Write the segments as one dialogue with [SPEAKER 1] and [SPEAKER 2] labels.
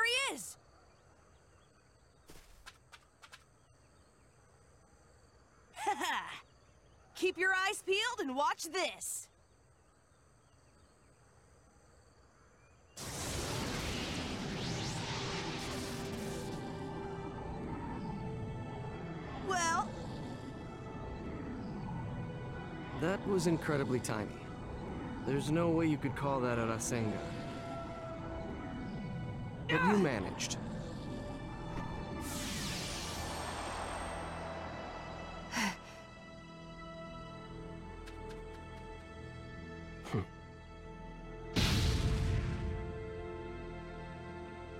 [SPEAKER 1] There he is! Keep your eyes peeled and watch this! Well,
[SPEAKER 2] That was incredibly tiny. There's no way you could call that a Rasengan. But you managed.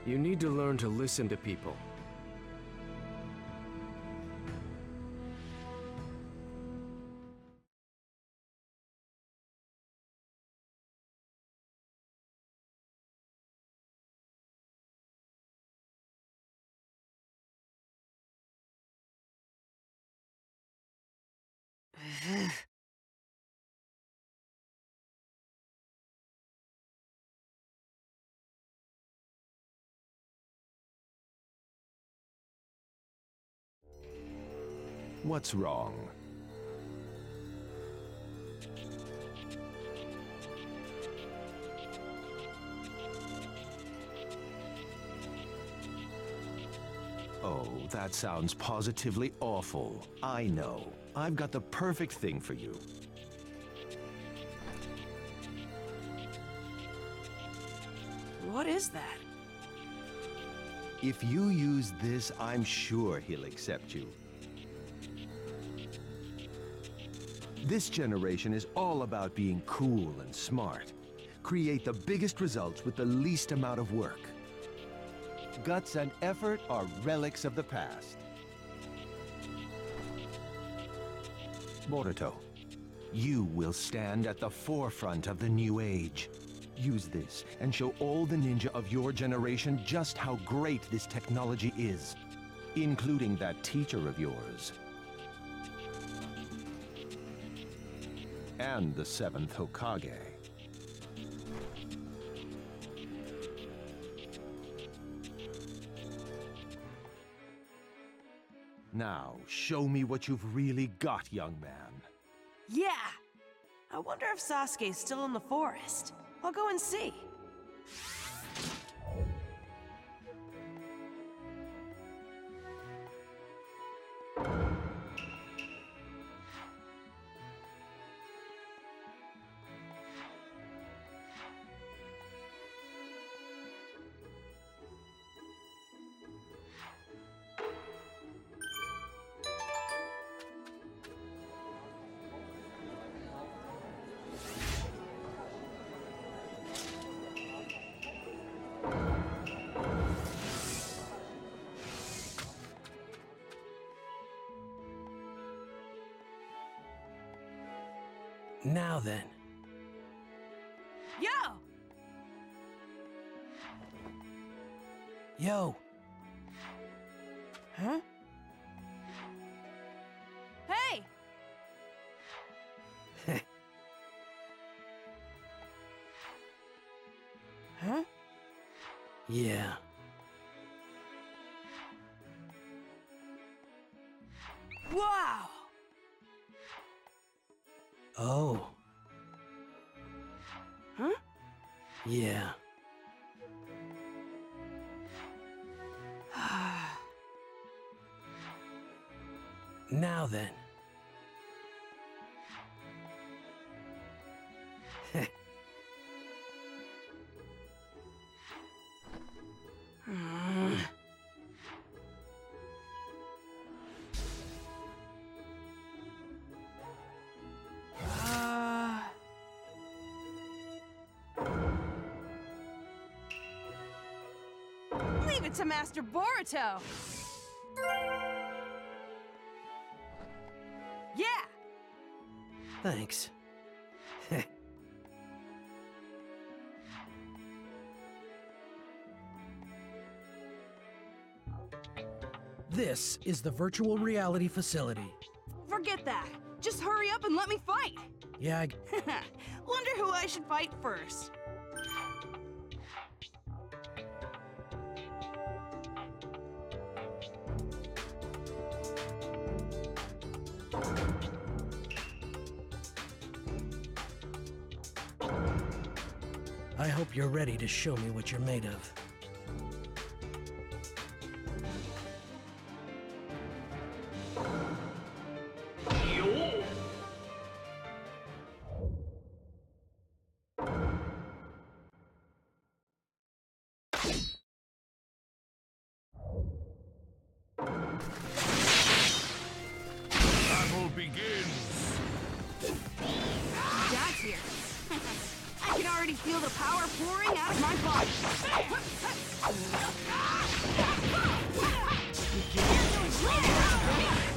[SPEAKER 2] You need to learn to listen to people.
[SPEAKER 3] What's wrong? Oh, that sounds positively awful. I know. I've got the perfect thing for you.
[SPEAKER 1] what is that?
[SPEAKER 3] If you use this, I'm sure he'll accept you. This generation is all about being cool and smart. Create the biggest results with the least amount of work. Guts and effort are relics of the past. Boruto, you will stand at the forefront of the new age. Use this and show all the ninja of your generation just how great this technology is, including that teacher of yours. And the seventh Hokage. Now, show me what you've really got, young man.
[SPEAKER 1] Yeah! I wonder if Sasuke's still in the forest. I'll go and see.
[SPEAKER 2] Now then.
[SPEAKER 1] Yo!
[SPEAKER 2] Yo,
[SPEAKER 1] Huh? Hey! huh?
[SPEAKER 2] yeah.
[SPEAKER 1] Leave it to Master Boruto! Yeah!
[SPEAKER 2] Thanks.
[SPEAKER 4] This is the virtual reality facility.
[SPEAKER 1] Forget that! Just hurry up and let me fight!
[SPEAKER 4] Yeah, I,
[SPEAKER 1] Wonder who I should fight first.
[SPEAKER 4] You're ready to show me what you're made of.
[SPEAKER 1] Feel the power pouring out of my body. Water!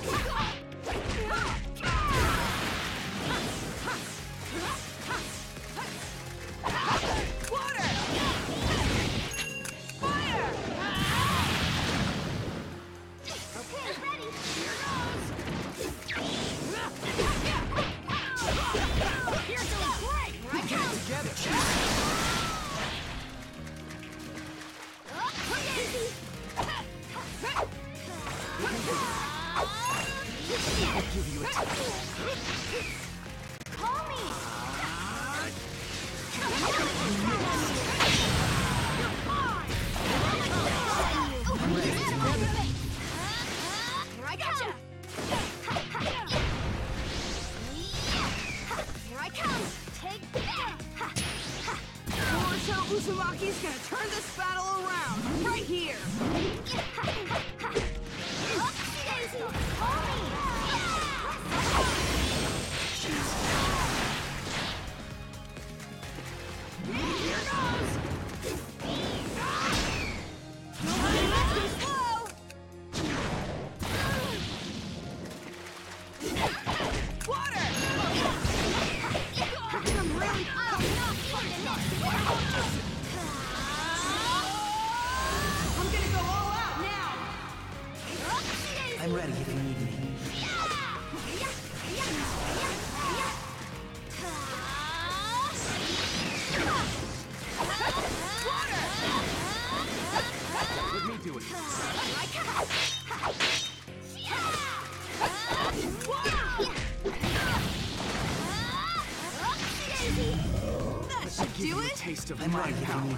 [SPEAKER 5] My
[SPEAKER 4] ready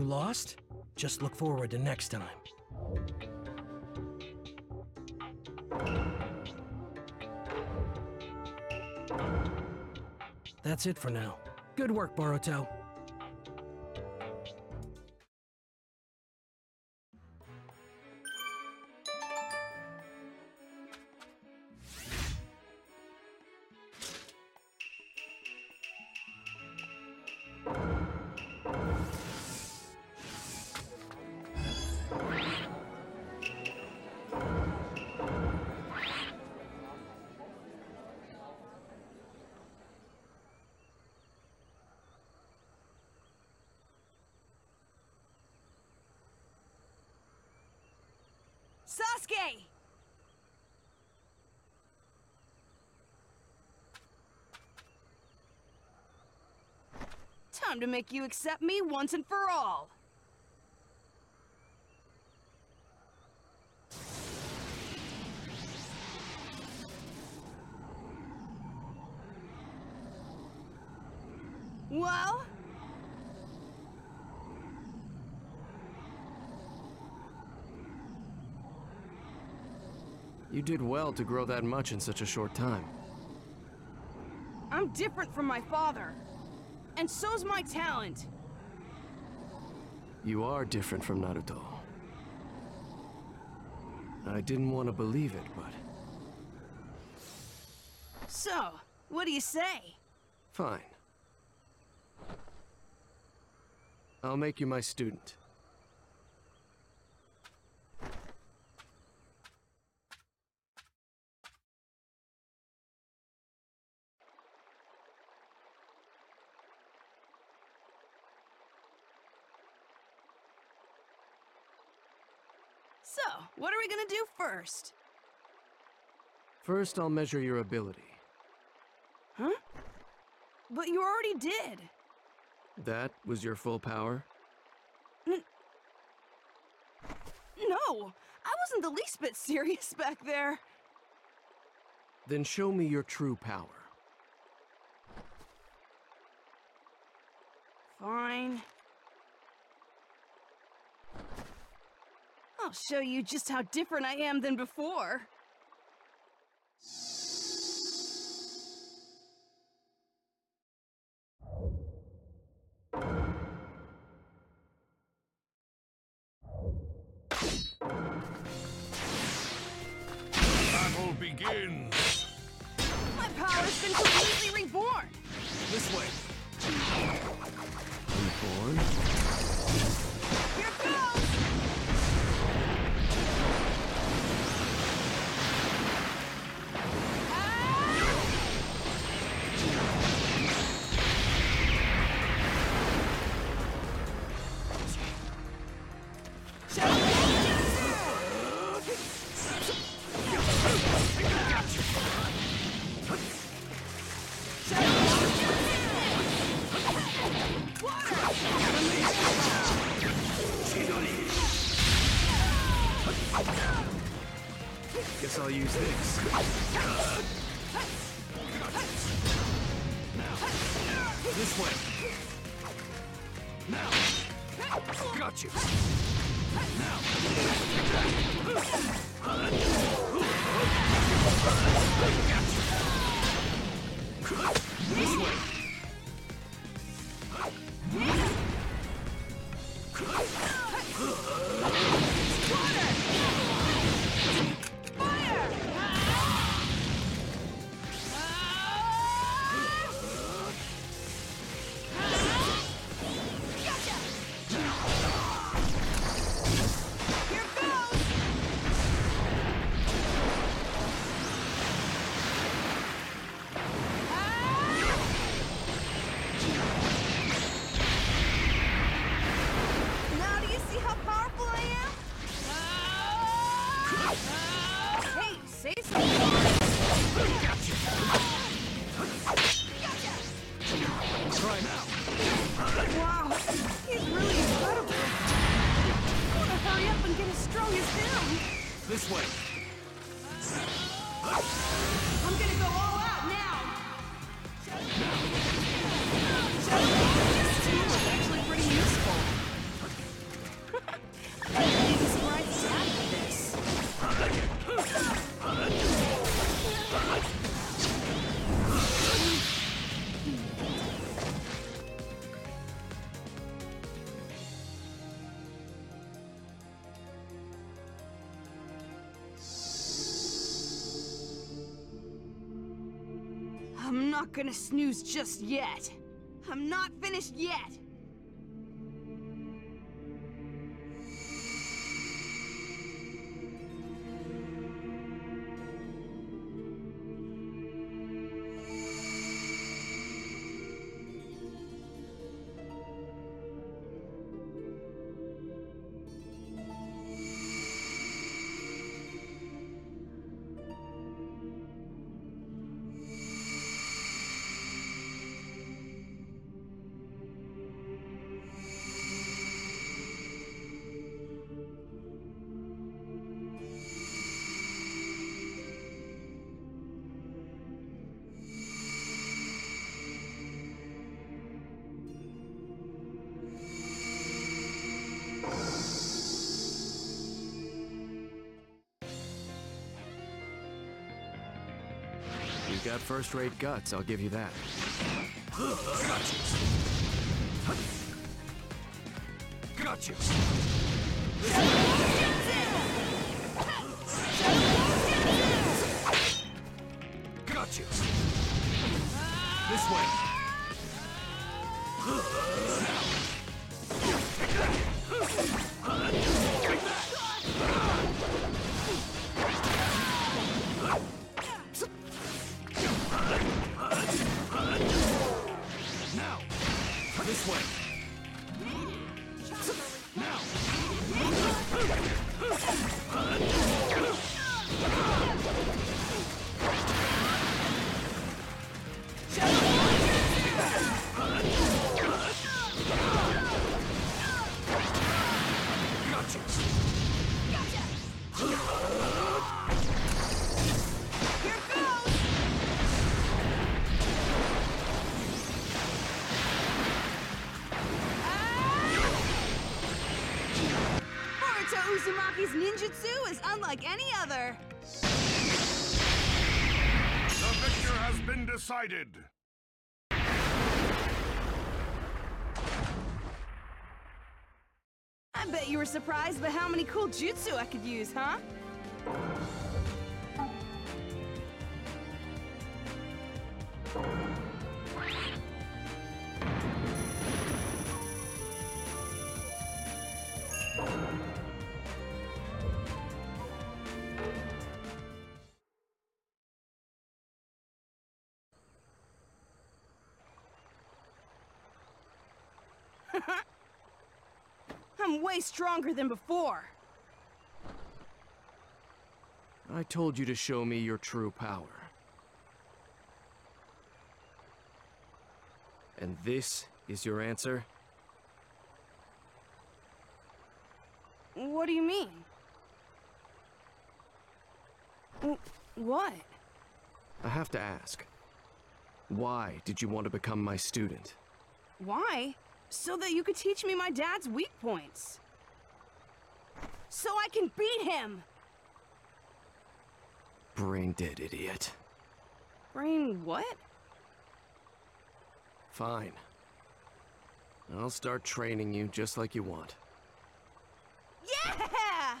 [SPEAKER 4] You lost? Just look forward to next time. That's it for now. Good work, Boruto.
[SPEAKER 1] Sasuke! Time to make you accept me once and for all. Well,
[SPEAKER 5] You did well to grow that much in such a short time.
[SPEAKER 1] I'm different from my father. And so's my talent.
[SPEAKER 5] You are different from Naruto. I didn't want to believe it, but
[SPEAKER 1] So, what do you say?
[SPEAKER 5] fine. I'll make you my student.
[SPEAKER 1] So, what are we gonna do first?
[SPEAKER 5] First, I'll measure your ability.
[SPEAKER 1] Huh? But you already did.
[SPEAKER 5] That was your full power?
[SPEAKER 1] No, I wasn't the least bit serious back there.
[SPEAKER 5] Then show me your true power.
[SPEAKER 1] Fine. I'll show you just how different I am than before.
[SPEAKER 6] Battle begins.
[SPEAKER 1] My power's been completely reborn.
[SPEAKER 5] This way! Reborn?
[SPEAKER 1] Gonna snooze just yet. I'm not finished yet.
[SPEAKER 5] You got first-rate guts, I'll give you that. Got you. Got
[SPEAKER 1] ninjutsu is unlike any other.
[SPEAKER 6] The victor has been decided!
[SPEAKER 1] I bet you were surprised by how many cool jutsu I could use, huh? I'm way stronger than before.
[SPEAKER 5] I told you to show me your true power. And this is your answer?
[SPEAKER 1] What do you mean? W- What?
[SPEAKER 5] I have to ask. Why did you want to become my student?
[SPEAKER 1] Why? So that you could teach me my dad's weak points. So I can beat him!
[SPEAKER 5] Brain dead idiot.
[SPEAKER 1] Brain what?
[SPEAKER 5] Fine. I'll start training you just like you want.
[SPEAKER 1] Yeah!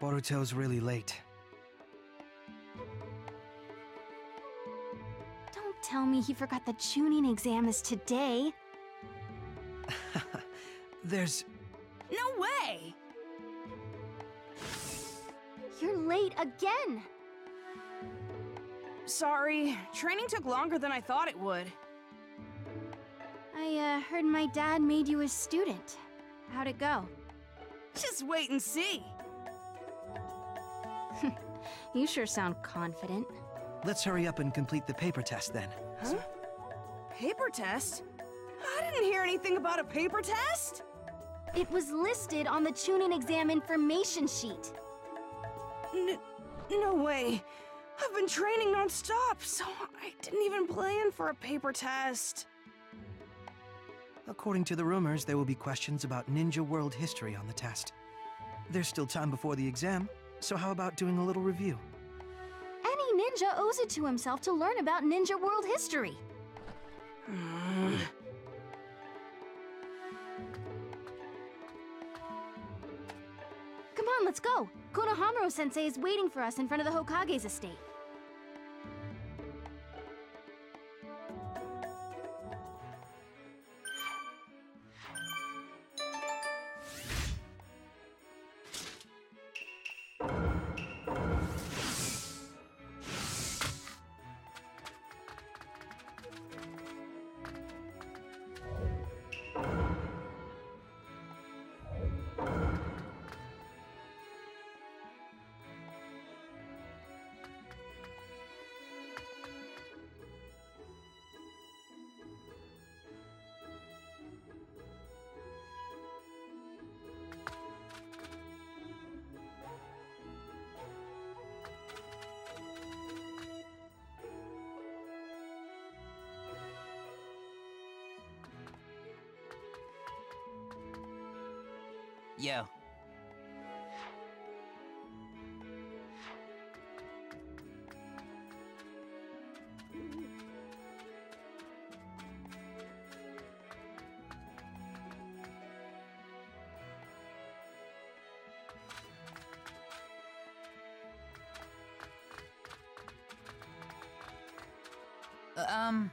[SPEAKER 7] Boruto's really late.
[SPEAKER 8] Don't tell me he forgot the Chunin exam is today.
[SPEAKER 7] There's.
[SPEAKER 1] No way!
[SPEAKER 8] You're late again.
[SPEAKER 1] Sorry, training took longer than I thought it would.
[SPEAKER 8] I uh, heard my dad made you a student. How'd it go?
[SPEAKER 1] Just wait and see.
[SPEAKER 8] You sure sound confident.
[SPEAKER 7] Let's hurry up and complete the paper test then.
[SPEAKER 1] Huh? Paper test? I didn't hear anything about a paper test!
[SPEAKER 8] It was listed on the Chunin exam information sheet.
[SPEAKER 1] N no way. I've been training nonstop, so I didn't even plan for a paper test.
[SPEAKER 7] According to the rumors, there will be questions about Ninja World history on the test. There's still time before the exam, so how about doing a little review?
[SPEAKER 8] Any ninja owes it to himself to learn about ninja world history. Come on, let's go. Konohamaru sensei is waiting for us in front of the Hokage's estate.
[SPEAKER 9] Yo.
[SPEAKER 10] Uh, um...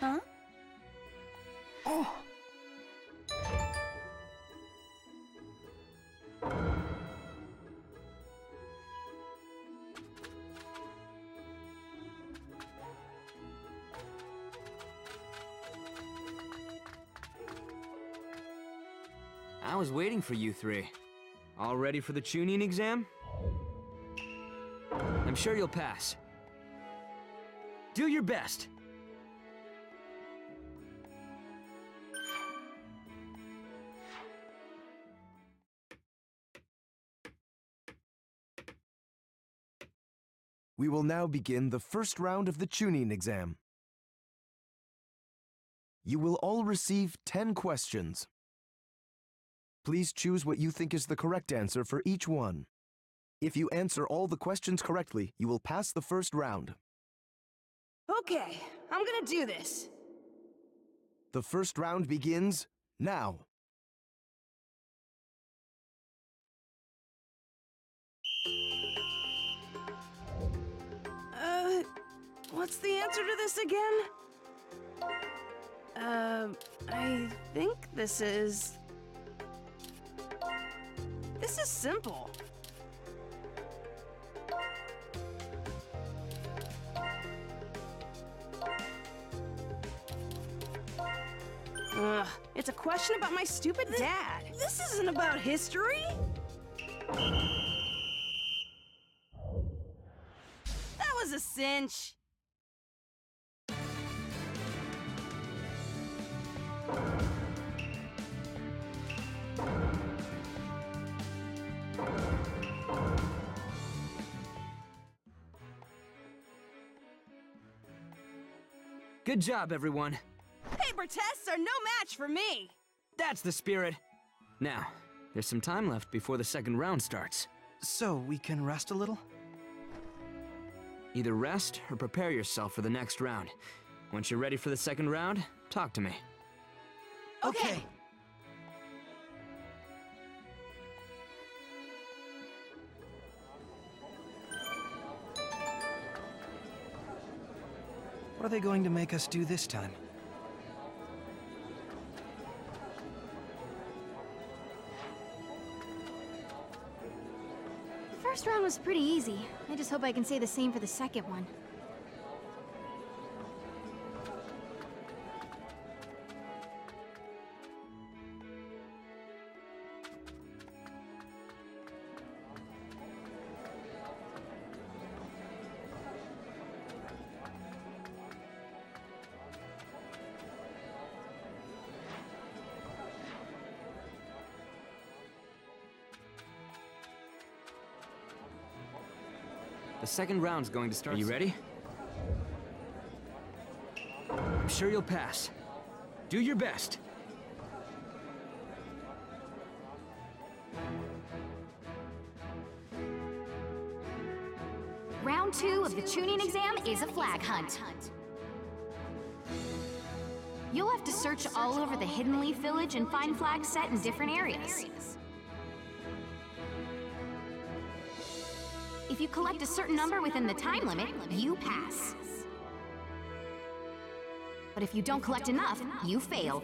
[SPEAKER 1] Huh? Oh.
[SPEAKER 2] I was waiting for you three. All ready for the Chunin exam? I'm sure you'll pass. Do your best.
[SPEAKER 11] We will now begin the first round of the Chunin exam. You will all receive 10 questions. Please choose what you think is the correct answer for each one. If you answer all the questions correctly, you will pass the first round.
[SPEAKER 1] Okay, I'm gonna do this.
[SPEAKER 11] The first round begins now.
[SPEAKER 1] Uh, what's the answer to this again? Uh, I think this is. This is simple. Ugh, it's a question about my stupid dad. This isn't about history. That was a cinch.
[SPEAKER 2] Good job, everyone.
[SPEAKER 1] Paper tests are no match for me.
[SPEAKER 2] That's the spirit. Now, there's some time left before the second round starts.
[SPEAKER 7] So, we can rest a little?
[SPEAKER 2] Either rest or prepare yourself for the next round. Once you're ready for the second round, talk to me.
[SPEAKER 7] Okay. What are they going to make us do this time?
[SPEAKER 8] Round was pretty easy. I just hope I can say the same for the second one.
[SPEAKER 2] Second round's going to start. Are you ready? I'm sure you'll pass. Do your best.
[SPEAKER 8] Round two of the Chunin exam is a flag hunt. You'll have to search all over the Hidden Leaf Village and find flags set in different areas. You collect a certain number within the time limit, you pass. But if you don't collect enough, you fail.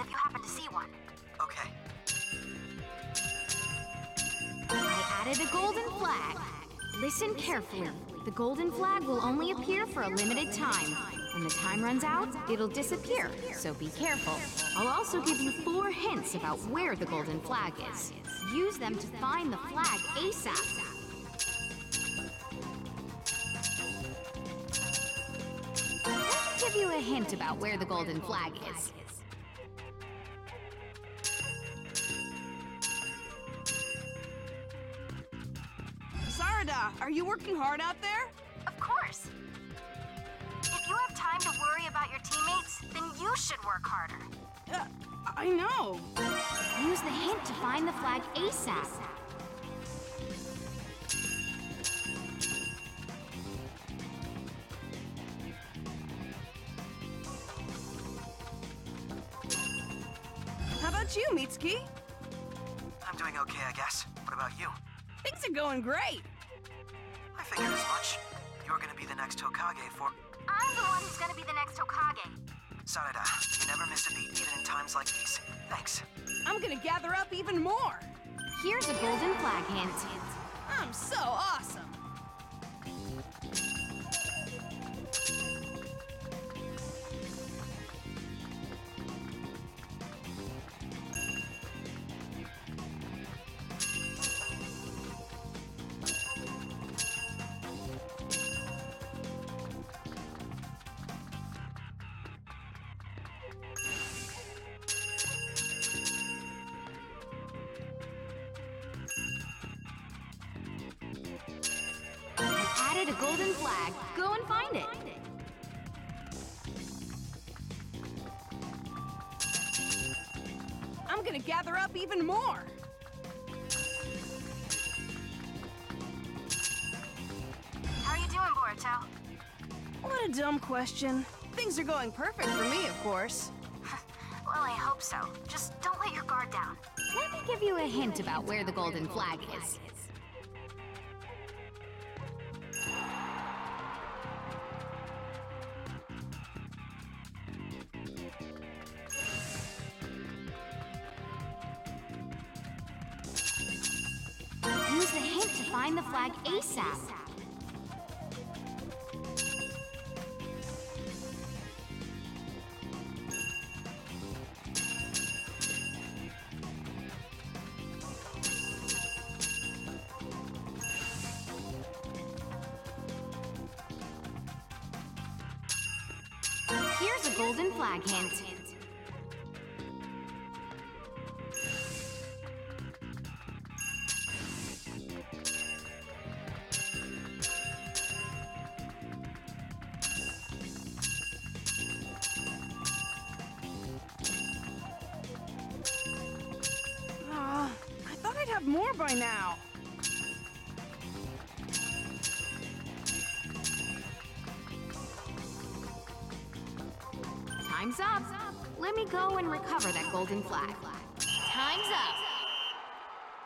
[SPEAKER 8] If you happen to see one.
[SPEAKER 7] Okay.
[SPEAKER 8] I added a golden flag. Listen carefully. The golden flag will only appear for a limited time. When the time runs out, it'll disappear, so be careful. I'll also give you four hints about where the golden flag is. Use them to find the flag ASAP. Let me give you a hint about where the golden flag is.
[SPEAKER 1] Sarada, are you working hard out there?
[SPEAKER 8] Of course. If you have time to worry about your teammates, then you should work harder.
[SPEAKER 1] Uh, I know.
[SPEAKER 8] Use the hint to find the flag ASAP.
[SPEAKER 1] How about you, Mitsuki?
[SPEAKER 7] I'm doing okay, I guess. What about you?
[SPEAKER 1] Things are going great.
[SPEAKER 7] I much. You're gonna be the next Hokage for...
[SPEAKER 8] I'm the one who's gonna be the next Hokage.
[SPEAKER 7] Sarada, you never miss a beat, even in times like these. Thanks.
[SPEAKER 1] I'm gonna gather up even more.
[SPEAKER 8] Here's a golden flag hint.
[SPEAKER 1] I'm so awesome. Question. Things are going perfect for me, of course.
[SPEAKER 8] Well, I hope so. Just don't let your guard down. Let me give you a hint about where the golden flag is.
[SPEAKER 1] More by now.
[SPEAKER 8] Time's up. Let me go and recover that golden flag. Time's up.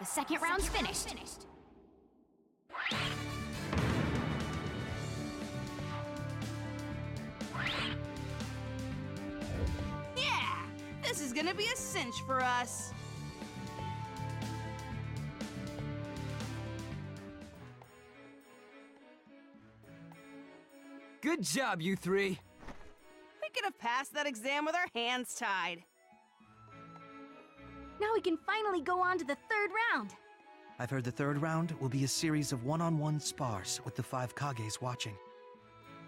[SPEAKER 8] The second round's finished.
[SPEAKER 1] Yeah! This is gonna be a cinch for us.
[SPEAKER 2] Good job, you three.
[SPEAKER 1] We could have passed that exam with our hands tied.
[SPEAKER 8] Now we can finally go on to the third round.
[SPEAKER 7] I've heard the third round will be a series of one-on-one spars with the five Kages watching.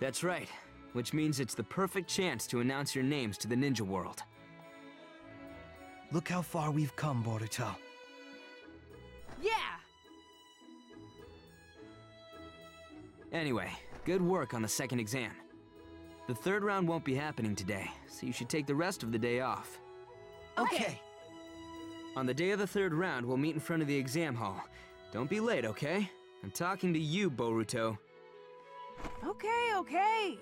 [SPEAKER 2] That's right, which means it's the perfect chance to announce your names to the ninja world.
[SPEAKER 7] Look how far we've come, Boruto.
[SPEAKER 1] Yeah!
[SPEAKER 2] Anyway, good work on the second exam. The third round won't be happening today, so you should take the rest of the day off.
[SPEAKER 7] Okay.
[SPEAKER 2] On the day of the third round, we'll meet in front of the exam hall. Don't be late, okay? I'm talking to you, Boruto.
[SPEAKER 1] Okay, okay.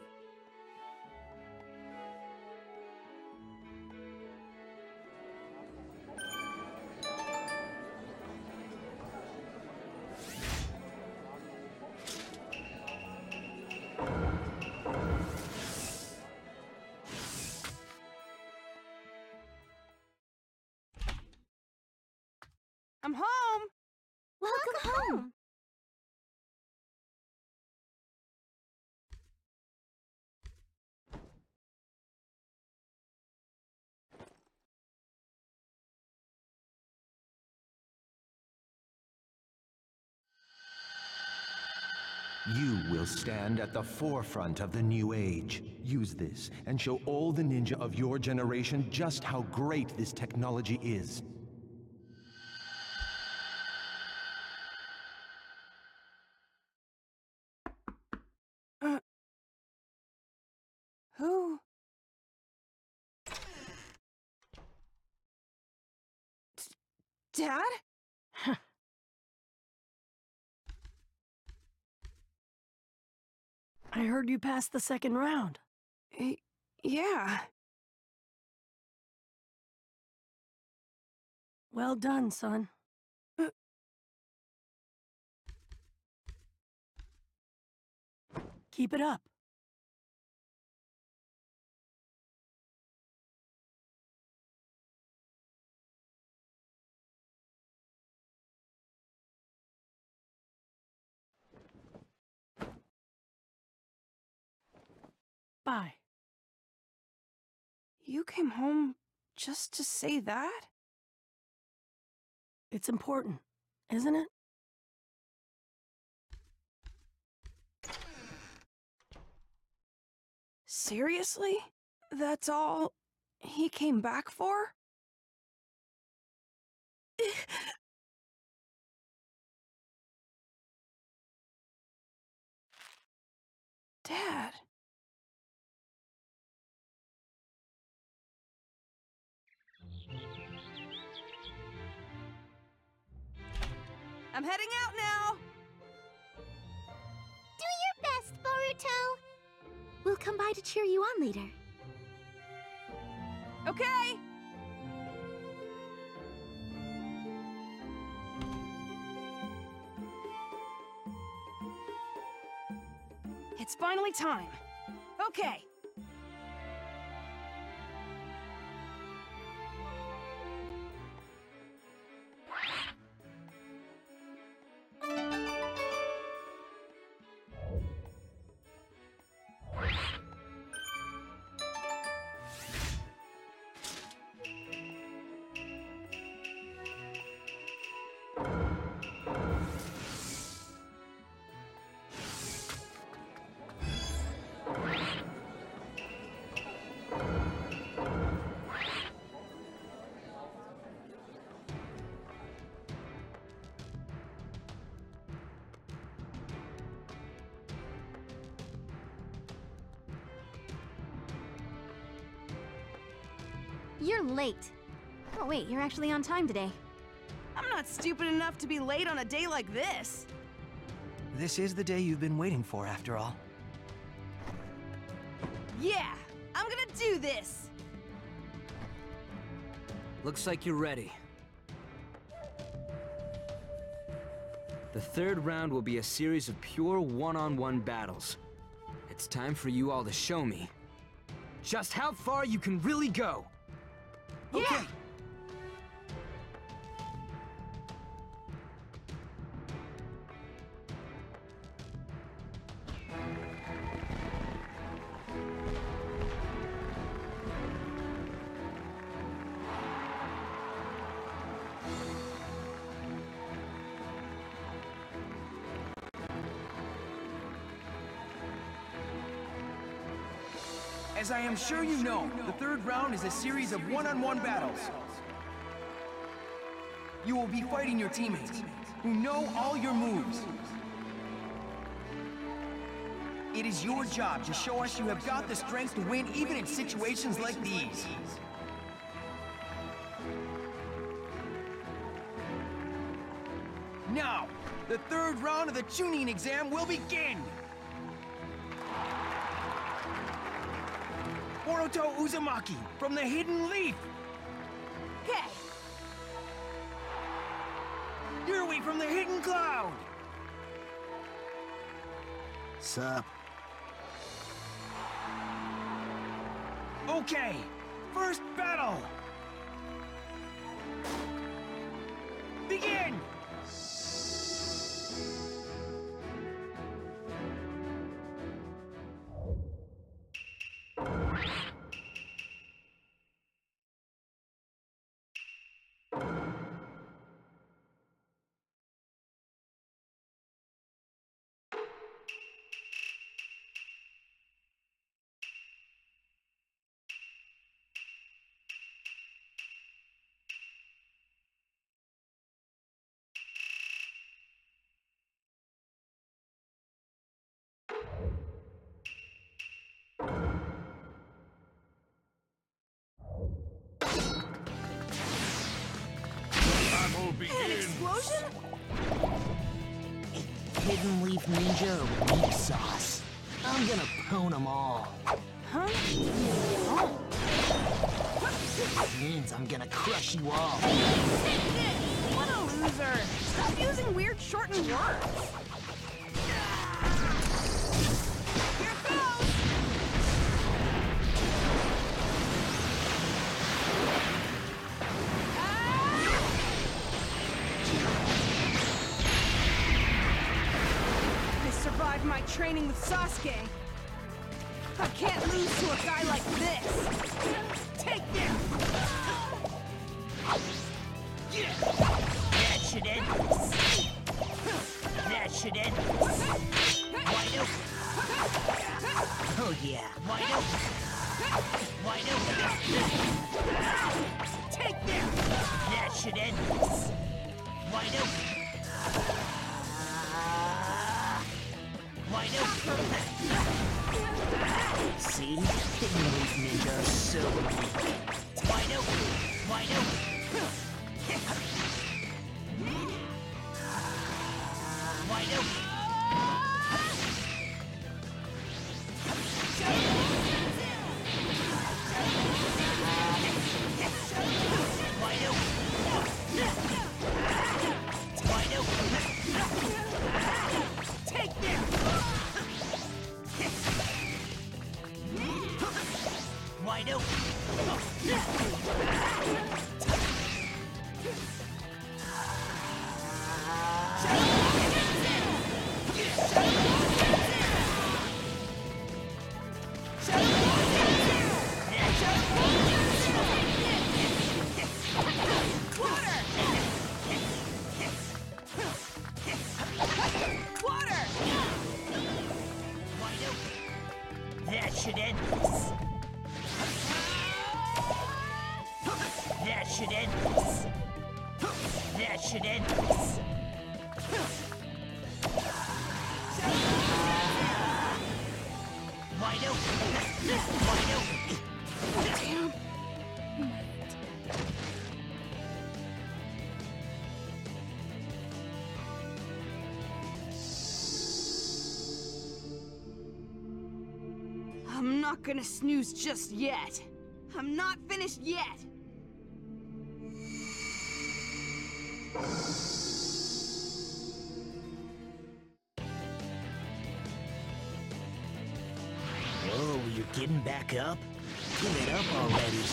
[SPEAKER 1] I'm home.
[SPEAKER 8] Welcome, home.
[SPEAKER 3] You will stand at the forefront of the new age. Use this and show all the ninja of your generation just how great this technology is.
[SPEAKER 1] Dad?
[SPEAKER 10] I heard you passed the second round.
[SPEAKER 1] Y- yeah.
[SPEAKER 10] Well done, son.
[SPEAKER 1] Uh.
[SPEAKER 10] Keep it up. Bye.
[SPEAKER 1] You came home just to say that?
[SPEAKER 10] It's important, isn't it?
[SPEAKER 1] Seriously? That's all he came back for? Dad. I'm heading out now.
[SPEAKER 8] Do your best, Boruto. We'll come by to cheer you on later.
[SPEAKER 1] Okay. It's finally time. Okay.
[SPEAKER 8] Late. Oh, wait, you're actually on time today.
[SPEAKER 1] I'm not stupid enough to be late on a day like this.
[SPEAKER 7] This is the day you've been waiting for, after all.
[SPEAKER 1] Yeah, I'm gonna do this.
[SPEAKER 2] Looks like you're ready. The third round will be a series of pure one-on-one battles. It's time for you all to show me just how far you can really go.
[SPEAKER 1] Yeah.
[SPEAKER 12] As am sure you know, the third round is a series of one-on-one battles. You will be fighting your teammates, who know all your moves. It is your job to show us you have got the strength to win even in situations like these. Now, the third round of the Chunin exam will begin! Boruto Uzumaki from the Hidden Leaf!
[SPEAKER 9] Okay.
[SPEAKER 12] Yurui from the Hidden Cloud!
[SPEAKER 13] Sup?
[SPEAKER 12] Okay, first
[SPEAKER 9] An explosion?
[SPEAKER 13] Hidden Leaf Ninja or Meat Sauce? I'm gonna pwn them all.
[SPEAKER 9] Huh?
[SPEAKER 13] Means I'm gonna crush you all.
[SPEAKER 9] Take this! What a loser! Stop using weird shortened words!
[SPEAKER 1] Survived my training with Sasuke. I can't lose to a guy like this.
[SPEAKER 9] Take this!
[SPEAKER 13] That should end this. That should end this. Wide open. Oh yeah, wide open. Wide open.
[SPEAKER 9] Take this!
[SPEAKER 13] That should end this. Wide open. See? Ninja so weak. Wide open. Wide open.
[SPEAKER 1] Not gonna snooze just yet. I'm not finished yet.
[SPEAKER 13] Oh, you're getting back up? Give it up already.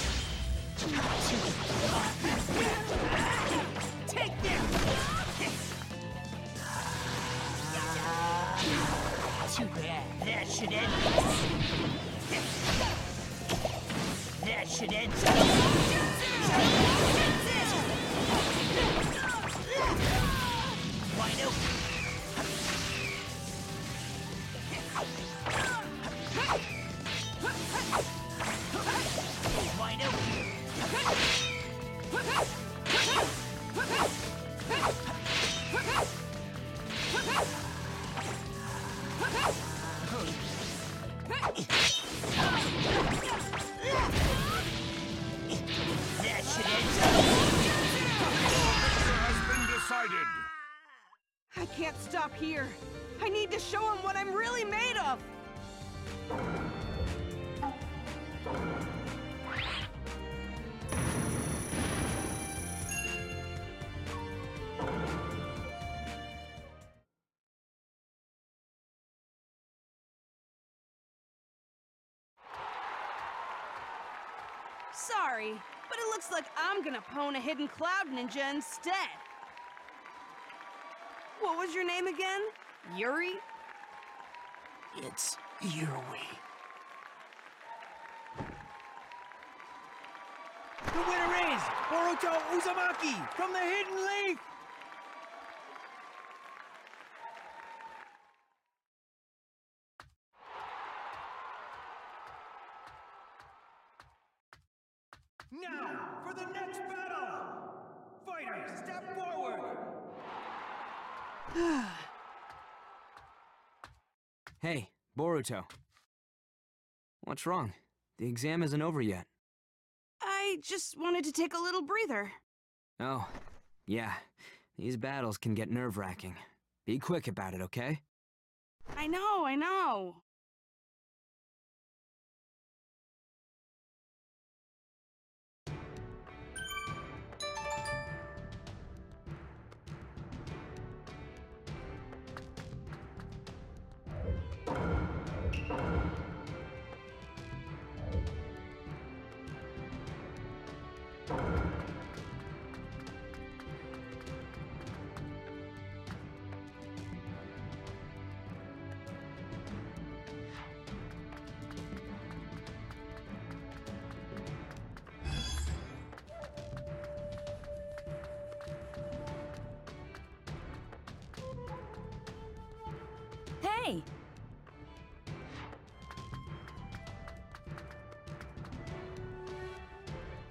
[SPEAKER 1] Sorry, but it looks like I'm gonna pwn a hidden cloud ninja instead. What was your name again? Yuri?
[SPEAKER 9] It's Yurui.
[SPEAKER 12] The winner is Boruto Uzumaki from the Hidden Leaf! Now, for the next battle! Fighters, step forward!
[SPEAKER 2] Hey, Boruto. What's wrong? The exam isn't over yet.
[SPEAKER 1] I just wanted to take a little breather.
[SPEAKER 2] Oh, yeah. These battles can get nerve-wracking. Be quick about it, okay?
[SPEAKER 1] I know, I know.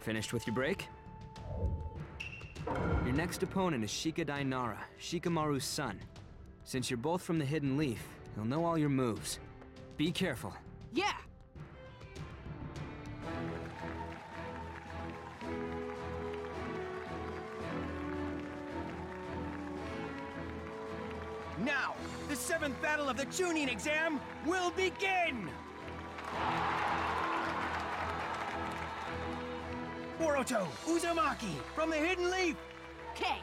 [SPEAKER 2] Finished with your break? Your next opponent is Shikadai Nara, Shikamaru's son. Since you're both from the Hidden Leaf, he'll know all your moves. Be careful.
[SPEAKER 1] Yeah!
[SPEAKER 12] Now, the seventh battle of the Chunin exam will begin! Boruto Uzumaki from the Hidden Leaf!
[SPEAKER 14] Okay,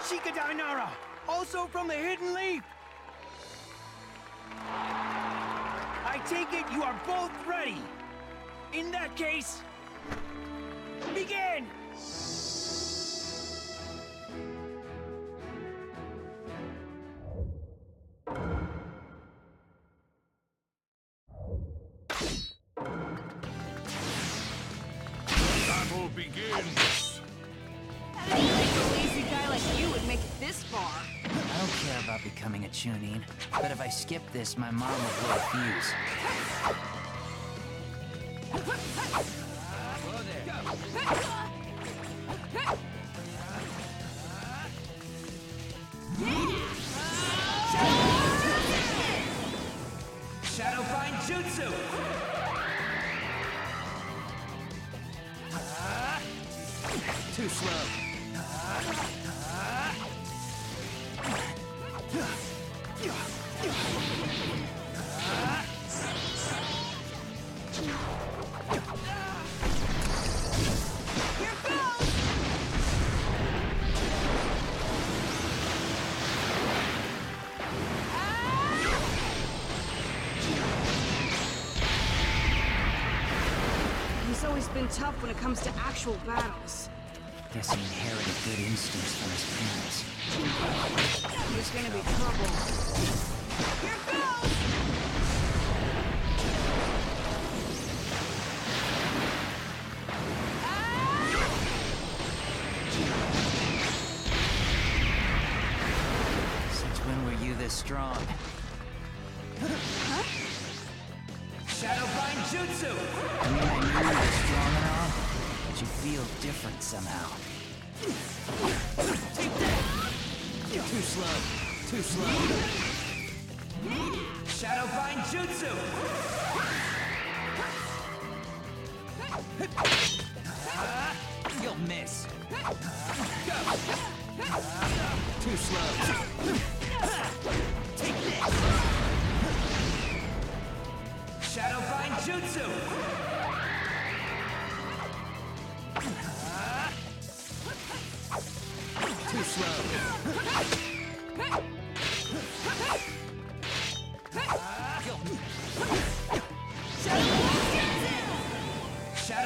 [SPEAKER 12] Shikadai Nara, also from the Hidden Leaf! I take it you are both ready! In that case,
[SPEAKER 1] I
[SPEAKER 9] skip this, my mom will blow a fuse.
[SPEAKER 1] Tough when it comes to actual battles.
[SPEAKER 9] Guess he inherited good instincts from his parents.
[SPEAKER 1] There's gonna be trouble. Here goes! Ah!
[SPEAKER 9] Since when were you this strong?
[SPEAKER 12] Shadowbind Jutsu!
[SPEAKER 9] Feel different somehow.
[SPEAKER 12] Too slow. Too slow. Shadowbind Jutsu!
[SPEAKER 9] You'll miss.
[SPEAKER 2] Too slow.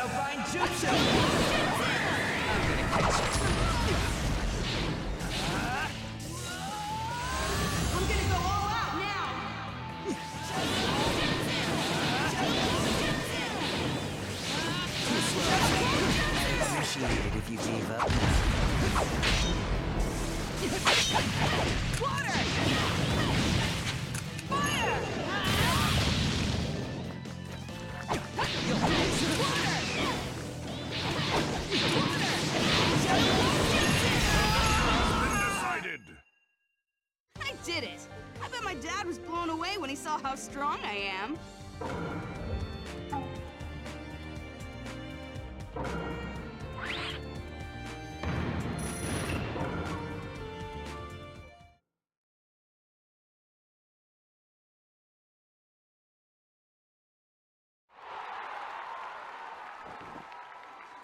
[SPEAKER 12] Shadowbind Jutsu!
[SPEAKER 9] I'm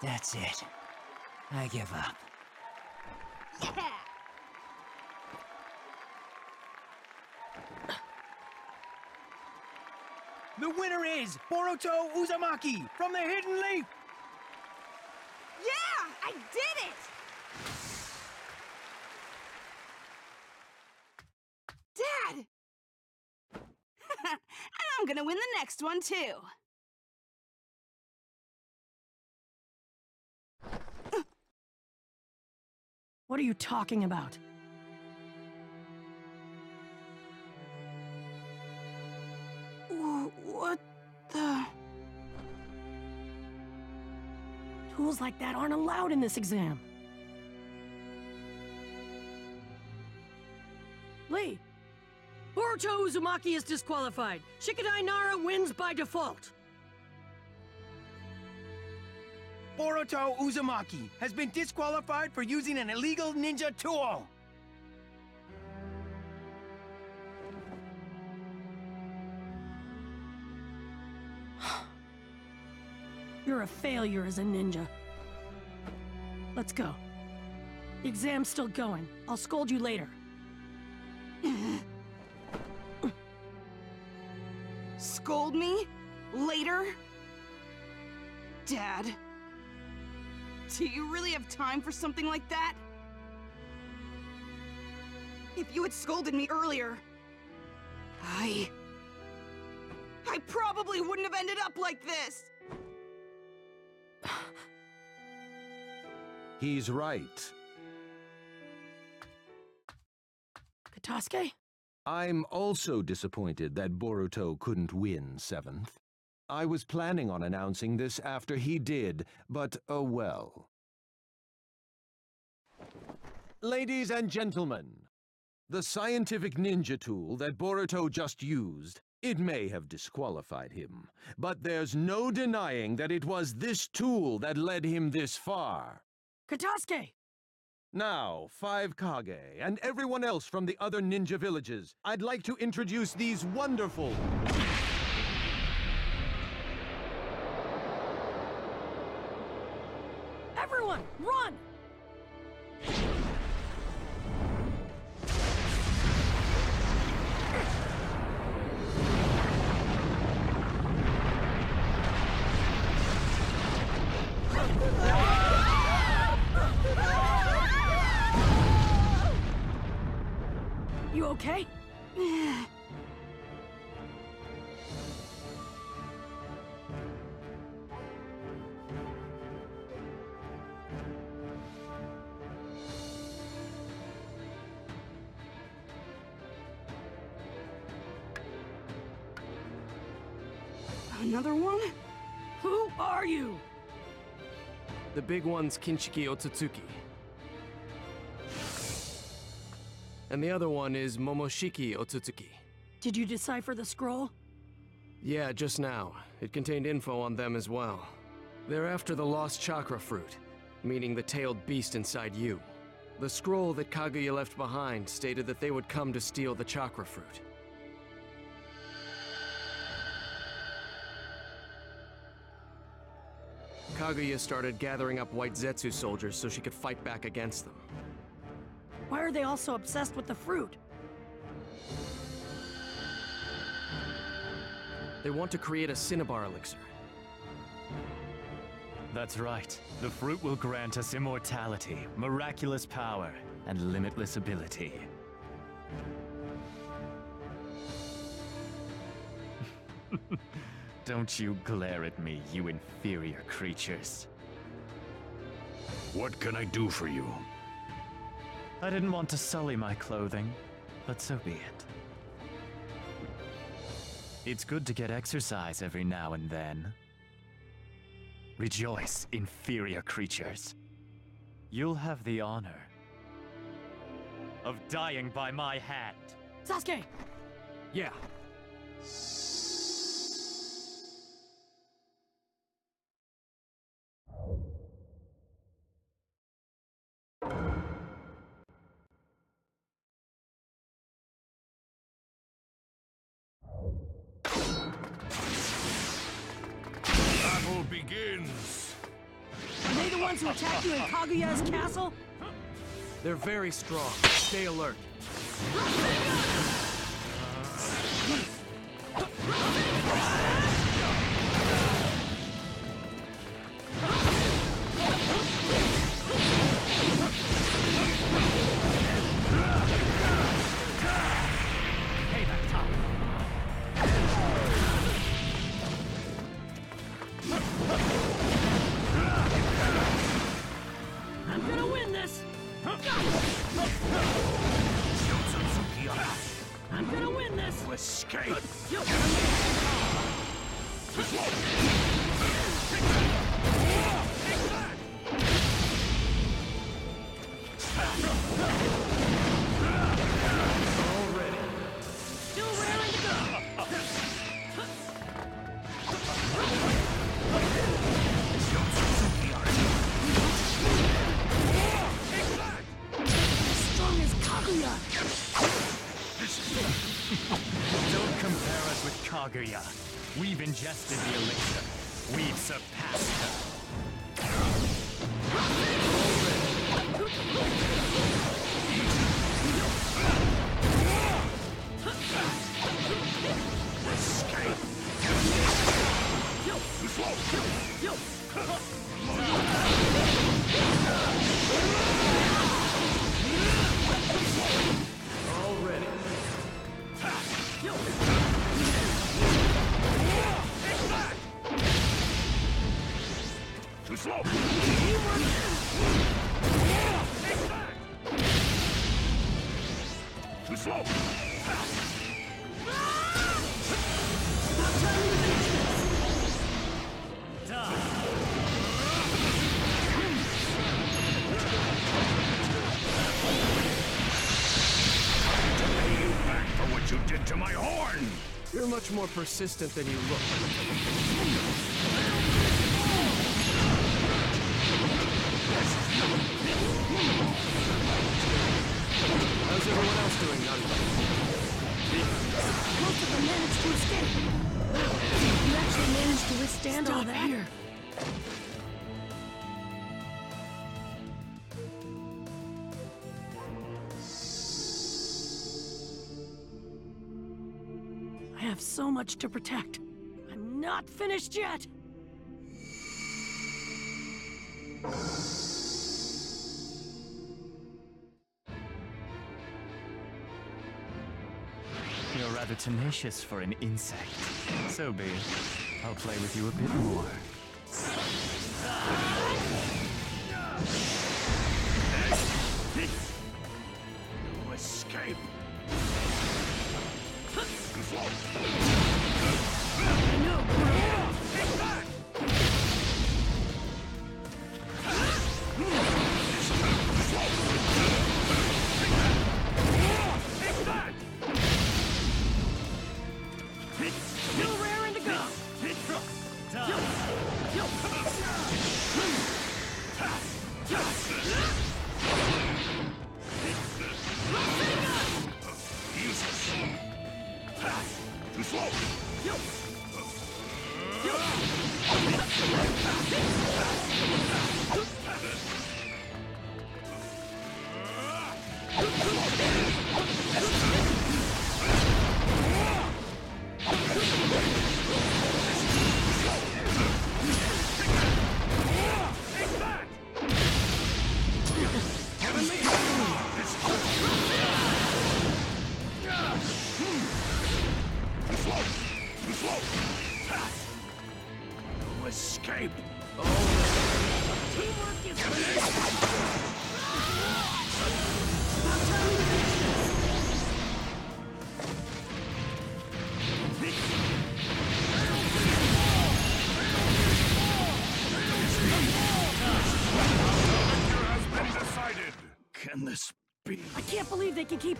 [SPEAKER 13] That's it. I give up.
[SPEAKER 9] Yeah!
[SPEAKER 12] The winner is Boruto Uzumaki from the Hidden Leaf!
[SPEAKER 9] Yeah! I did it! Dad! and I'm gonna win the next one, too.
[SPEAKER 10] What are you talking about?
[SPEAKER 1] Wh- What the?
[SPEAKER 10] Tools like that aren't allowed in this exam. Lee, Boruto Uzumaki is disqualified. Shikadai Nara wins by default.
[SPEAKER 12] Boruto Uzumaki has been disqualified for using an illegal ninja tool!
[SPEAKER 10] You're a failure as a ninja. Let's go. The exam's still going. I'll scold you later.
[SPEAKER 1] Scold me? Later? Dad. Do you really have time for something like that? If you had scolded me earlier, I. I probably wouldn't have ended up like this!
[SPEAKER 3] He's right.
[SPEAKER 10] Katasuke?
[SPEAKER 3] I'm also disappointed that Boruto couldn't win seventh. I was planning on announcing this after he did, but oh well. Ladies and gentlemen, the scientific ninja tool that Boruto just used, it may have disqualified him, but there's no denying that it was this tool that led him this far.
[SPEAKER 10] Katasuke!
[SPEAKER 3] Now, Five Kage, and everyone else from the other ninja villages, I'd like to introduce these wonderful...
[SPEAKER 5] big one's Kinshiki Otsutsuki. And the other one is Momoshiki Otsutsuki.
[SPEAKER 10] Did you decipher the scroll?
[SPEAKER 5] Yeah, just now. It contained info on them as well. They're after the lost chakra fruit, meaning the tailed beast inside you. The scroll that Kaguya left behind stated that they would come to steal the chakra fruit. Kaguya started gathering up White Zetsu soldiers so she could fight back against them.
[SPEAKER 10] Why are they all so obsessed with the fruit?
[SPEAKER 5] They want to create a Cinnabar elixir.
[SPEAKER 15] That's right. The fruit will grant us immortality, miraculous power, and limitless ability. Don't you glare at me, you inferior creatures.
[SPEAKER 16] What can I do for you?
[SPEAKER 15] I didn't want to sully my clothing, but so be it. It's good to get exercise every now and then. Rejoice, inferior creatures. You'll have the honor of dying by my hand.
[SPEAKER 10] Sasuke!
[SPEAKER 5] Yeah.
[SPEAKER 16] Begins.
[SPEAKER 10] Are they the ones who attacked you in Kaguya's castle?
[SPEAKER 5] They're very strong. Stay alert.
[SPEAKER 16] Escape!
[SPEAKER 10] Still
[SPEAKER 15] We've ingested the elixir. We've surpassed
[SPEAKER 5] More persistent than you look. How's everyone else doing, Naruto?
[SPEAKER 10] Most of them managed to escape! You actually managed to withstand all that? Have so much to protect. I'm not finished yet!
[SPEAKER 15] You're rather tenacious for an insect. So be it. I'll play with you a bit more.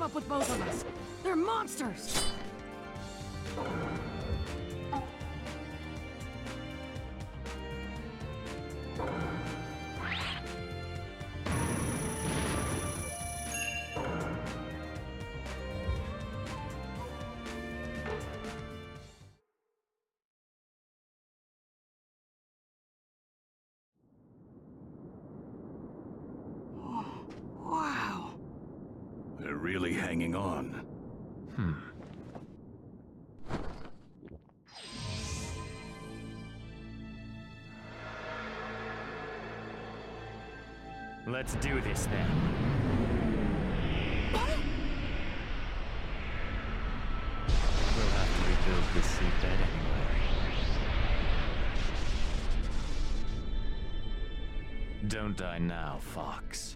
[SPEAKER 10] Up with both of us. They're monsters.
[SPEAKER 16] Hanging on.
[SPEAKER 15] Hmm. Let's do this then. We'll have to rebuild this seabed anyway. Don't die now, Fox.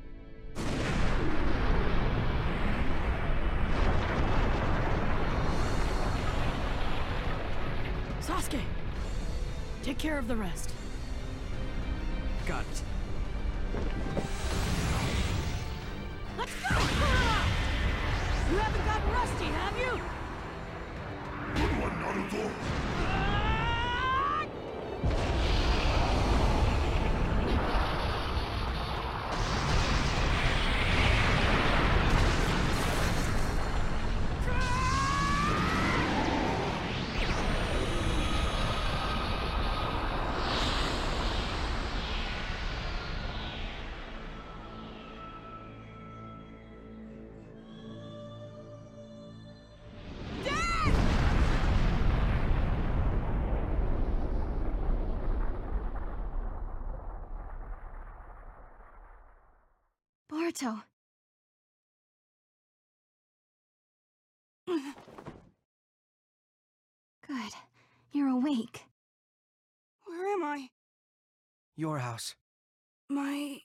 [SPEAKER 10] Care of the rest.
[SPEAKER 8] Boruto. Good. You're awake.
[SPEAKER 17] Where am I?
[SPEAKER 7] Your house.
[SPEAKER 17] My.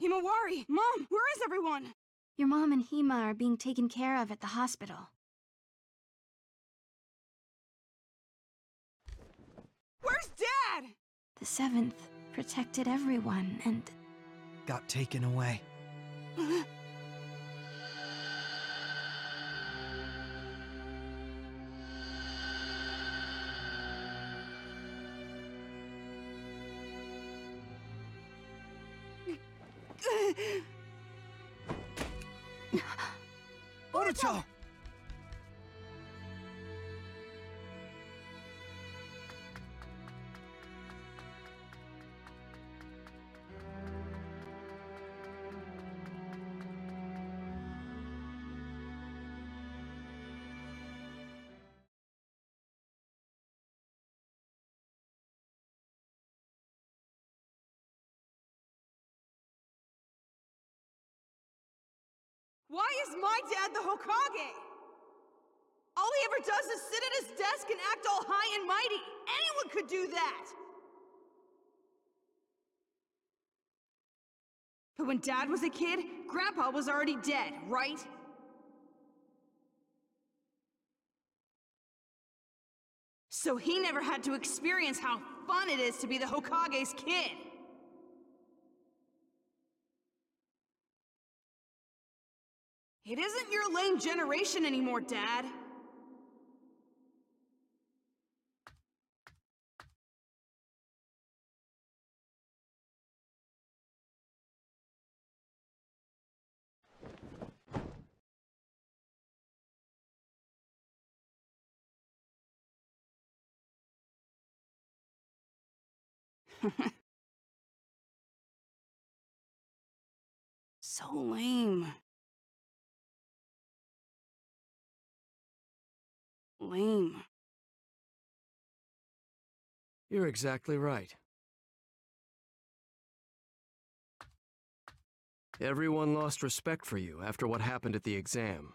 [SPEAKER 17] Himawari! Mom, where is everyone?
[SPEAKER 8] Your mom and Hima are being taken care of at the hospital.
[SPEAKER 17] Where's Dad?
[SPEAKER 8] The seventh protected everyone, and
[SPEAKER 7] Got taken away. Boruto!
[SPEAKER 1] Why is my dad the Hokage? All he ever does is sit at his desk and act all high and mighty. Anyone could do that. But when Dad was a kid, Grandpa was already dead, right? So he never had to experience how fun it is to be the Hokage's kid. It isn't your lame generation anymore, Dad. so lame. Lame.
[SPEAKER 5] You're exactly right. Everyone lost respect for you after what happened at the exam.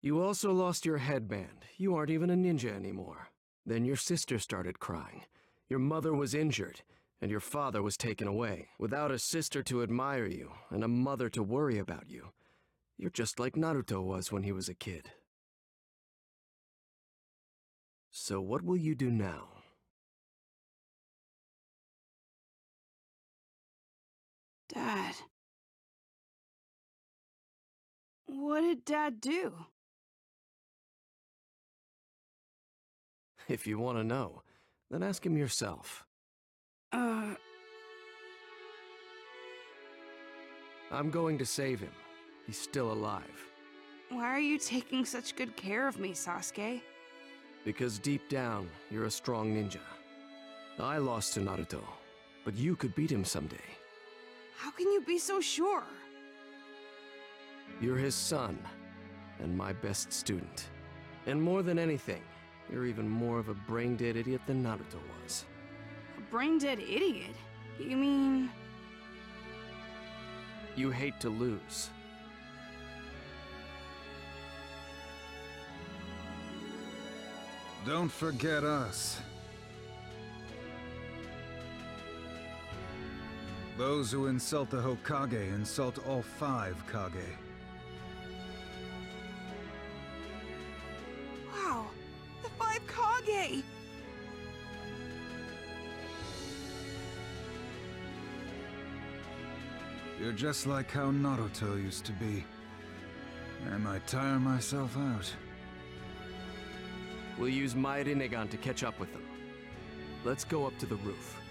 [SPEAKER 5] You also lost your headband. You aren't even a ninja anymore. Then your sister started crying. Your mother was injured, and your father was taken away. Without a sister to admire you, and a mother to worry about you, you're just like Naruto was when he was a kid. So what will you do now?
[SPEAKER 1] Dad. What did Dad do?
[SPEAKER 5] If you want to know, then ask him yourself.
[SPEAKER 1] Uh.
[SPEAKER 5] I'm going to save him. He's still alive.
[SPEAKER 1] Why are you taking such good care of me, Sasuke?
[SPEAKER 5] Because deep down, you're a strong ninja. I lost to Naruto, but you could beat him someday.
[SPEAKER 1] How can you be so sure?
[SPEAKER 5] You're his son, and my best student. And more than anything, you're even more of a brain-dead idiot than Naruto was.
[SPEAKER 1] A brain-dead idiot? You mean...
[SPEAKER 5] You hate to lose.
[SPEAKER 18] Don't forget us. Those who insult the Hokage insult all five Kage.
[SPEAKER 1] Wow, the five Kage!
[SPEAKER 18] You're just like how Naruto used to be. I might tire myself out.
[SPEAKER 5] We'll use my Rinnegan to catch up with them. Let's go up to the roof.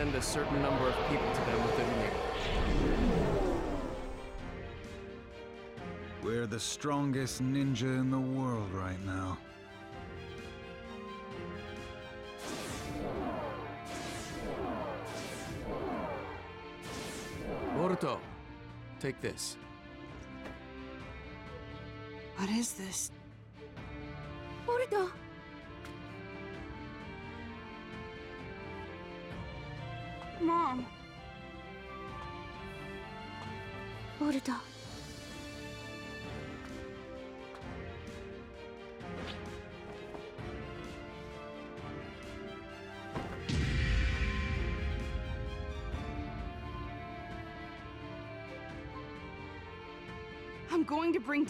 [SPEAKER 5] Send a certain number of people to them within me.
[SPEAKER 18] We're the strongest ninja in the world right now.
[SPEAKER 5] Boruto, take this.
[SPEAKER 1] What is this?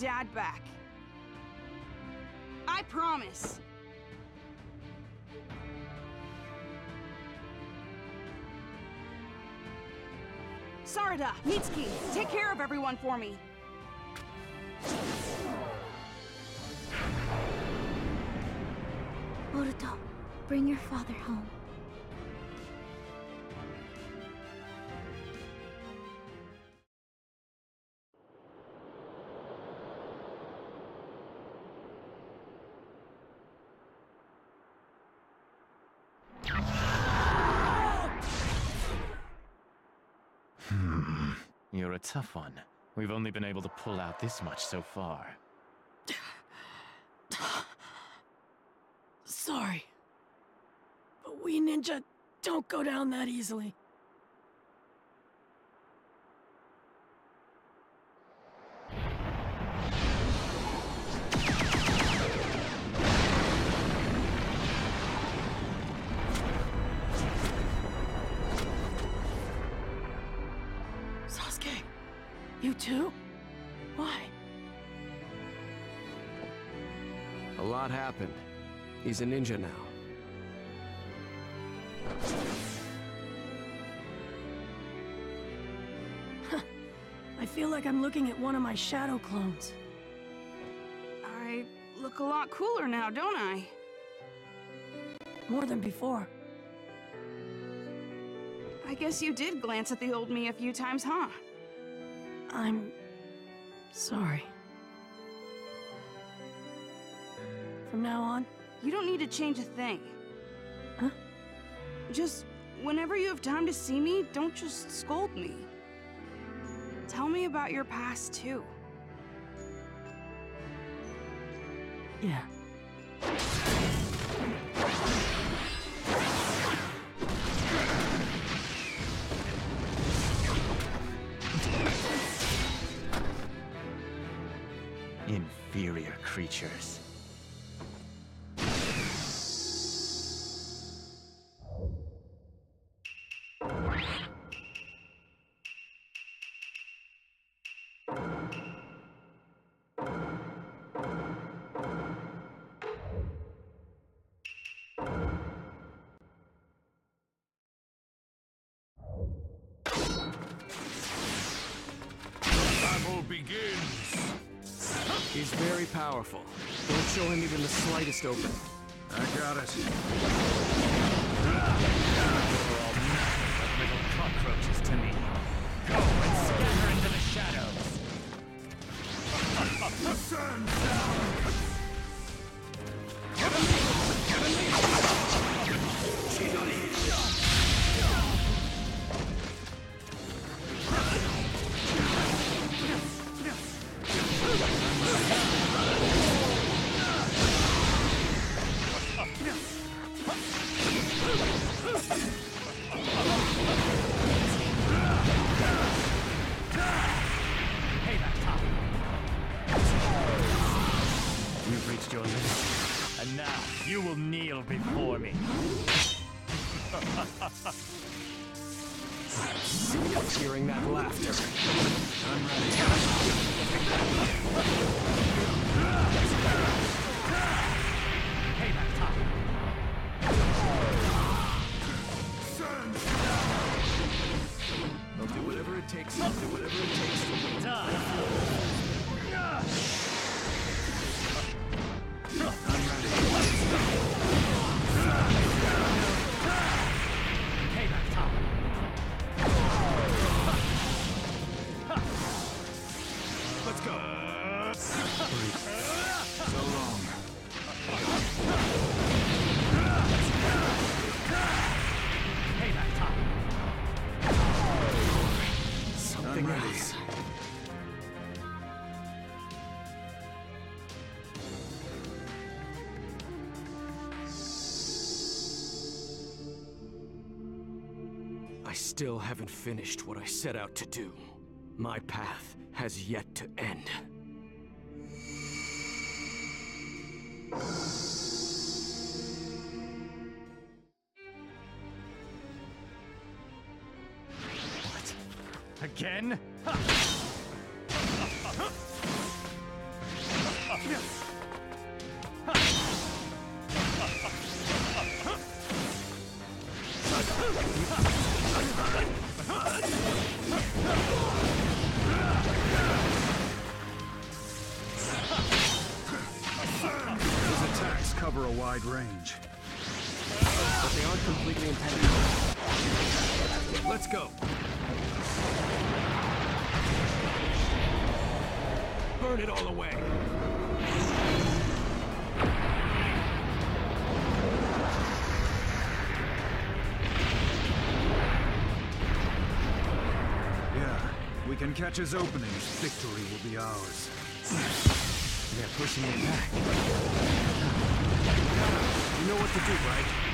[SPEAKER 1] Dad back. I promise. Sarada, Mitsuki, take care of everyone for me.
[SPEAKER 8] Boruto, bring your father home.
[SPEAKER 15] Tough one. We've only been able to pull out this much so far.
[SPEAKER 10] Sorry. But we ninja don't go down that easily.
[SPEAKER 5] He's a ninja now.
[SPEAKER 10] I feel like I'm looking at one of my shadow clones.
[SPEAKER 1] I look a lot cooler now, don't I?
[SPEAKER 10] More than before.
[SPEAKER 1] I guess you did glance at the old me a few times, huh?
[SPEAKER 10] I'm sorry. From now on,
[SPEAKER 1] You don't need to change a thing.
[SPEAKER 10] Huh?
[SPEAKER 1] Just whenever you have time to see me, don't just scold me. Tell me about your past, too.
[SPEAKER 10] yeah.
[SPEAKER 15] Inferior creatures.
[SPEAKER 16] Begins!
[SPEAKER 5] He's very powerful. Don't show him even the slightest opening.
[SPEAKER 18] I got it.
[SPEAKER 5] Still haven't finished what I set out to do. My path has yet to end.
[SPEAKER 15] What? Again? Ha!
[SPEAKER 18] Wide range.
[SPEAKER 5] But they aren't completely impenetrable. Let's go. Burn it all away.
[SPEAKER 18] Yeah, we can catch his openings. Victory will be ours.
[SPEAKER 5] They're pushing me back. You know what to do, right?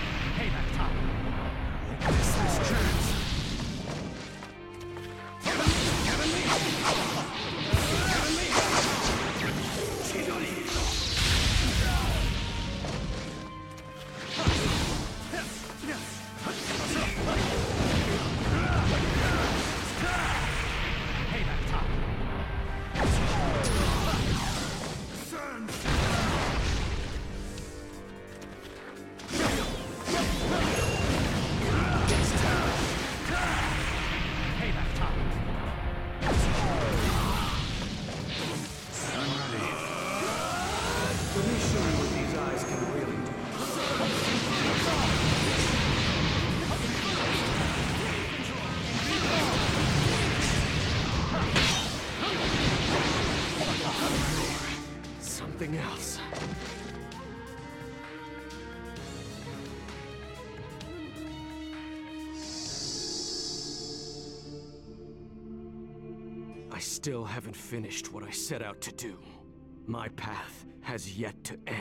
[SPEAKER 5] Still haven't finished what I set out to do. My path has yet to end.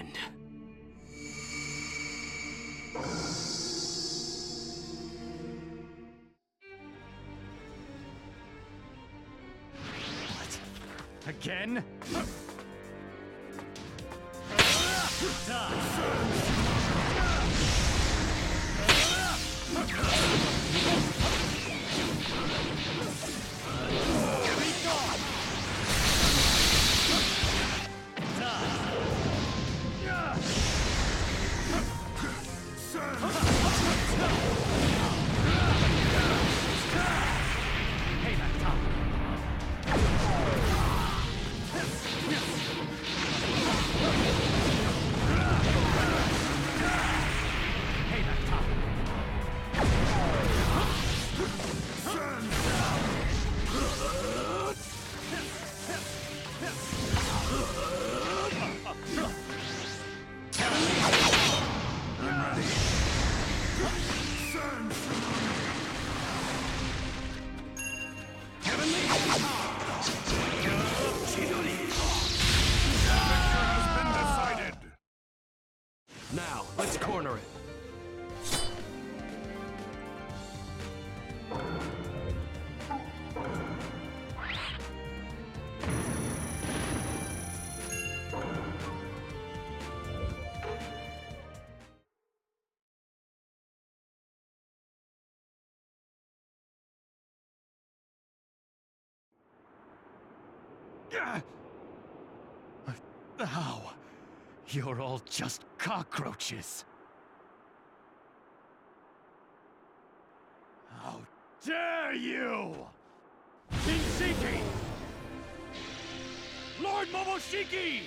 [SPEAKER 15] How? You're all just cockroaches. How dare you! Kinshiki! Lord Momoshiki!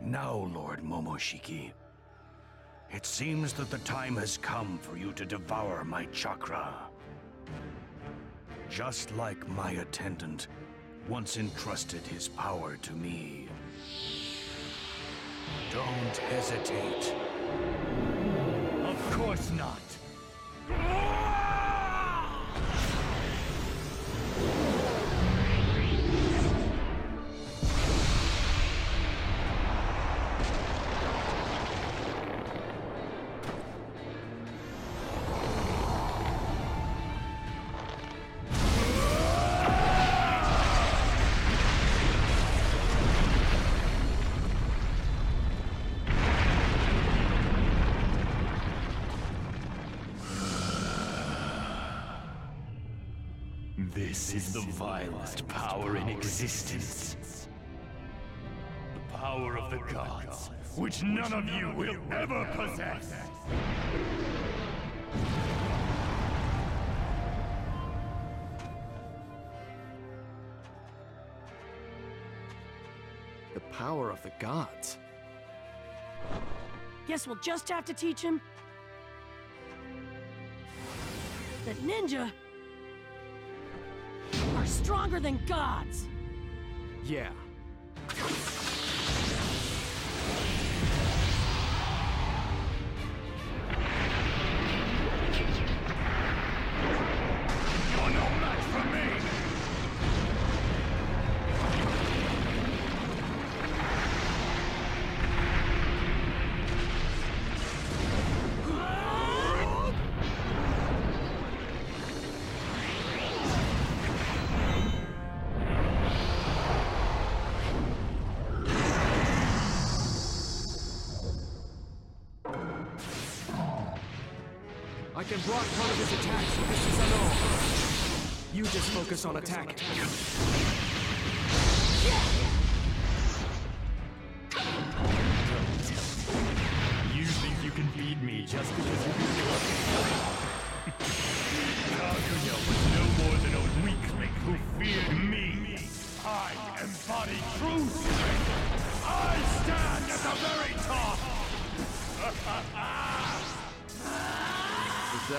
[SPEAKER 16] Now, Lord Momoshiki, it seems that the time has come for you to devour my chakra. Just like my attendant once entrusted his power to me. Don't hesitate.
[SPEAKER 15] Of course not. This is the vilest power in existence. The power of the gods, which none of you will ever possess.
[SPEAKER 5] The power of the gods.
[SPEAKER 10] Guess we'll just have to teach him that ninja are stronger than gods.
[SPEAKER 5] Yeah. Block part of his attacks this Susanoo. You just focus on attacking.
[SPEAKER 15] You think you can beat me just because you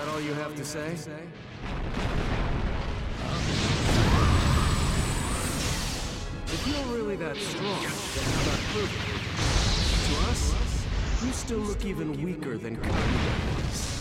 [SPEAKER 5] that all you have to say? If you're really that strong, then how about proving it? To us, you still look even weaker than Kanye was.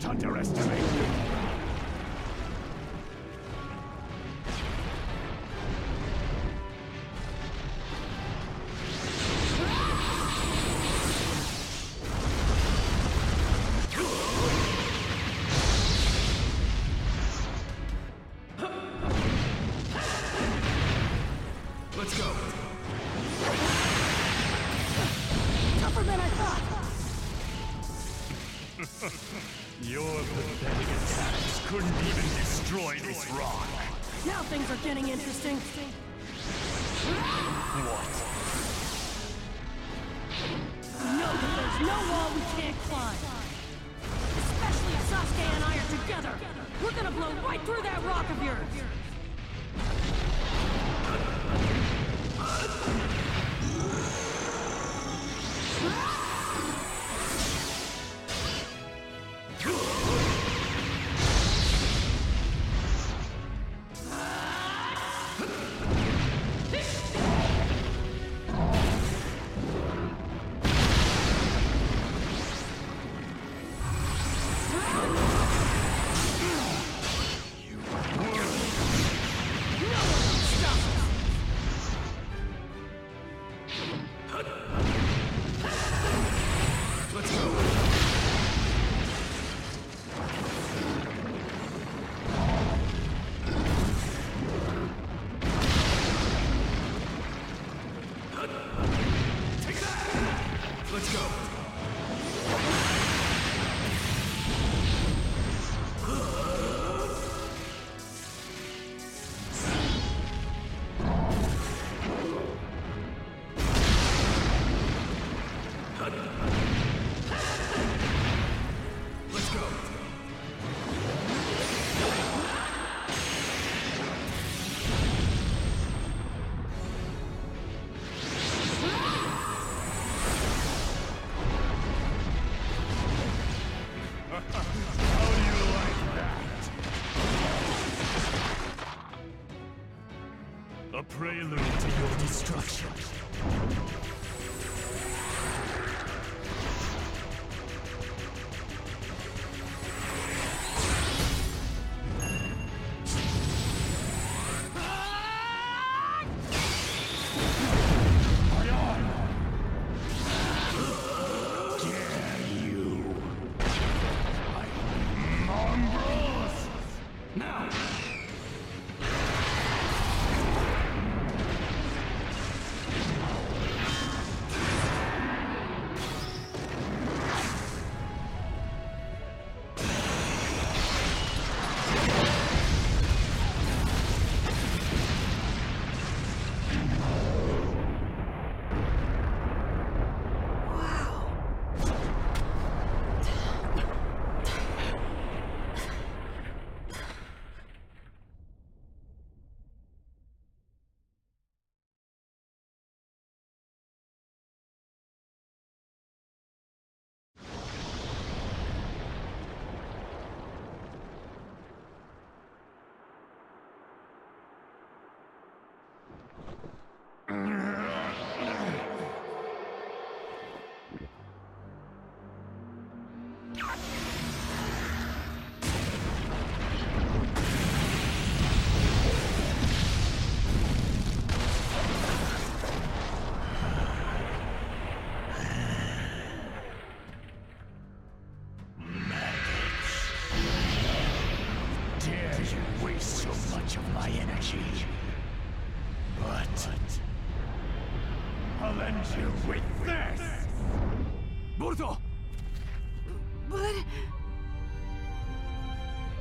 [SPEAKER 12] Don't
[SPEAKER 15] underestimate me!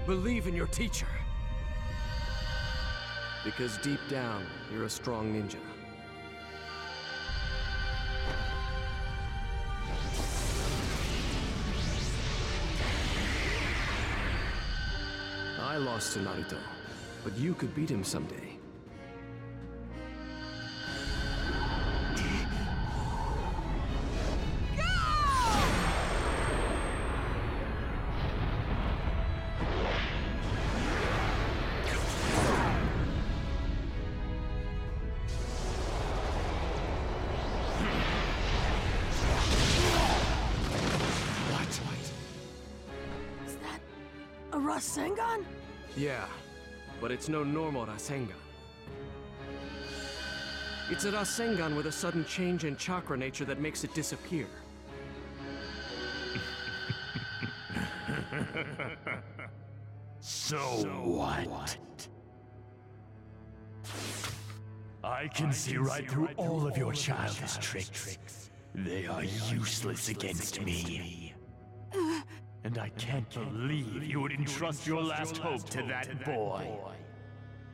[SPEAKER 5] Believe in your teacher. Because deep down, you're a strong ninja. I lost to Naruto, but you could beat him someday. It's no normal Rasengan. It's a Rasengan with a sudden change in chakra nature that makes it disappear.
[SPEAKER 15] So what? I can see right through all of your childish tricks. They are useless against me. And I can't believe you would entrust your last hope to that boy.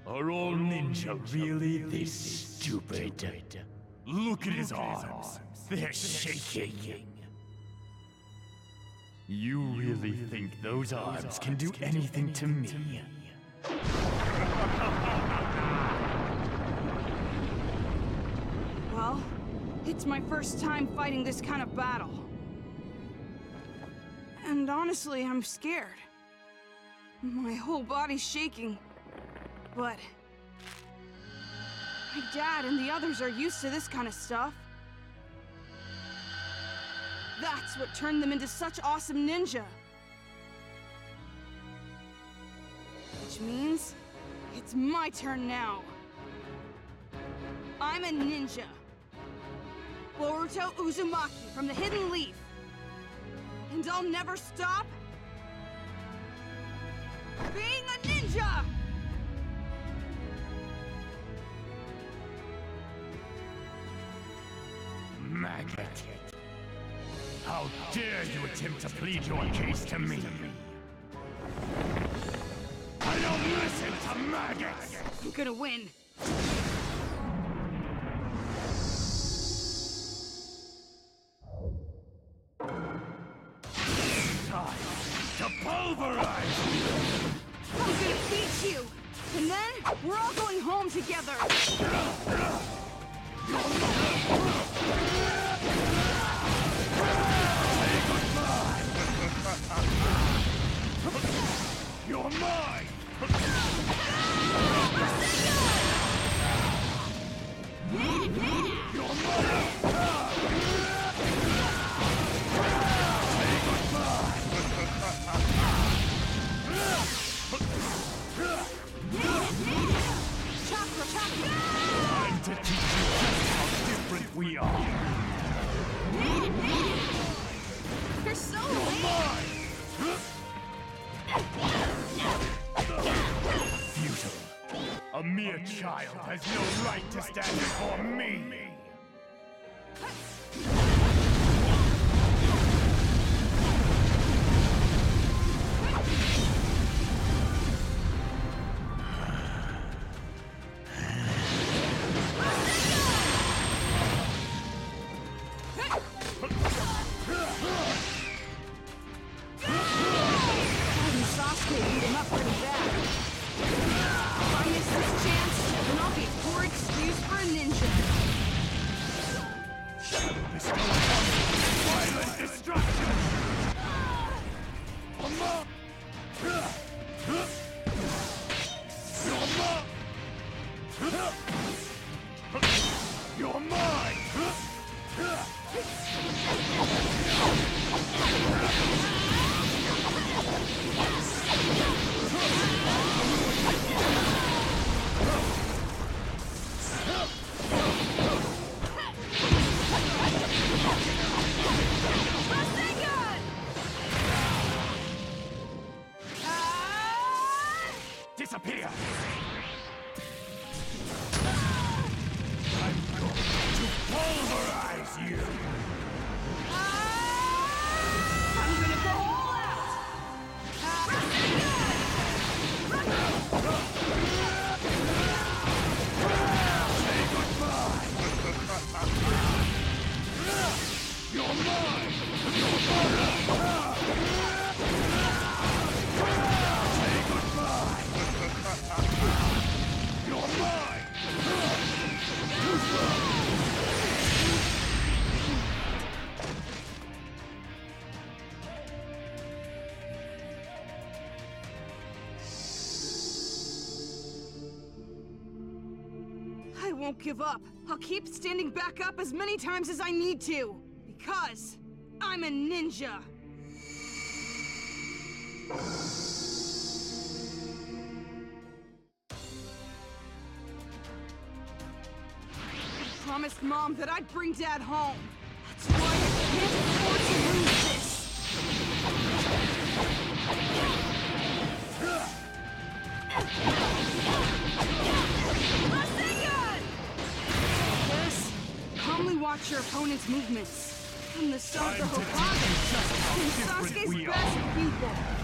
[SPEAKER 15] Are all ninja really this stupid? Look at his arms. They're shaking. You really think those arms can do anything to me?
[SPEAKER 1] Well, it's my first time fighting this kind of battle. And honestly, I'm scared. My whole body's shaking. But... My dad and the others are used to this kind of stuff. That's what turned them into such awesome ninja. Which means... It's my turn now. I'm a ninja. Boruto Uzumaki from the Hidden Leaf. And I'll never stop being a ninja!
[SPEAKER 15] Maggot. How dare you attempt to plead your case to me? I don't listen to maggots!
[SPEAKER 1] I'm gonna win.
[SPEAKER 15] Time to pulverize you!
[SPEAKER 1] I'm gonna beat you! And then, we're all going home together!
[SPEAKER 15] You're mine! You're
[SPEAKER 1] Chakra, chakra!
[SPEAKER 15] Time to teach you just how different we are!
[SPEAKER 1] You're so
[SPEAKER 15] Futile. A mere child has no right to stand before me!
[SPEAKER 1] give up. I'll keep standing back up as many times as I need to. Because I'm a ninja. I promised Mom that I'd bring Dad home. That's why I can't afford to lose Gohan's movements. From the Sokka Hokage. From Sasuke's best people.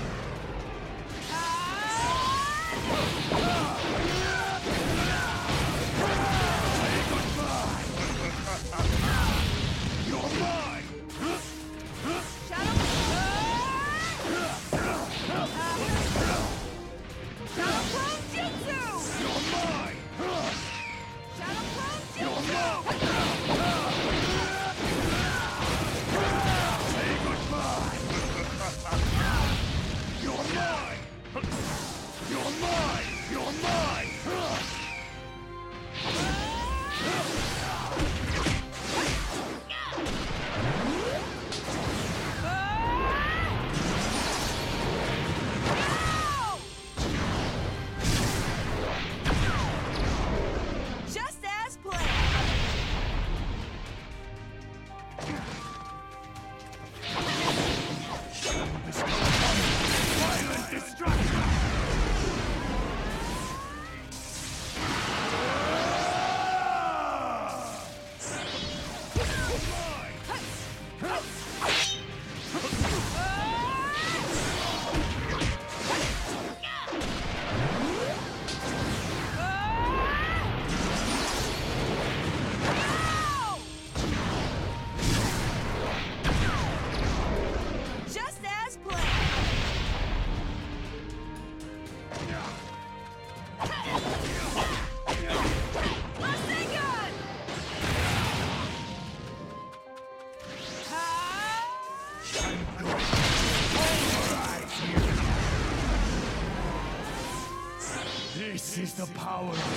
[SPEAKER 15] the power.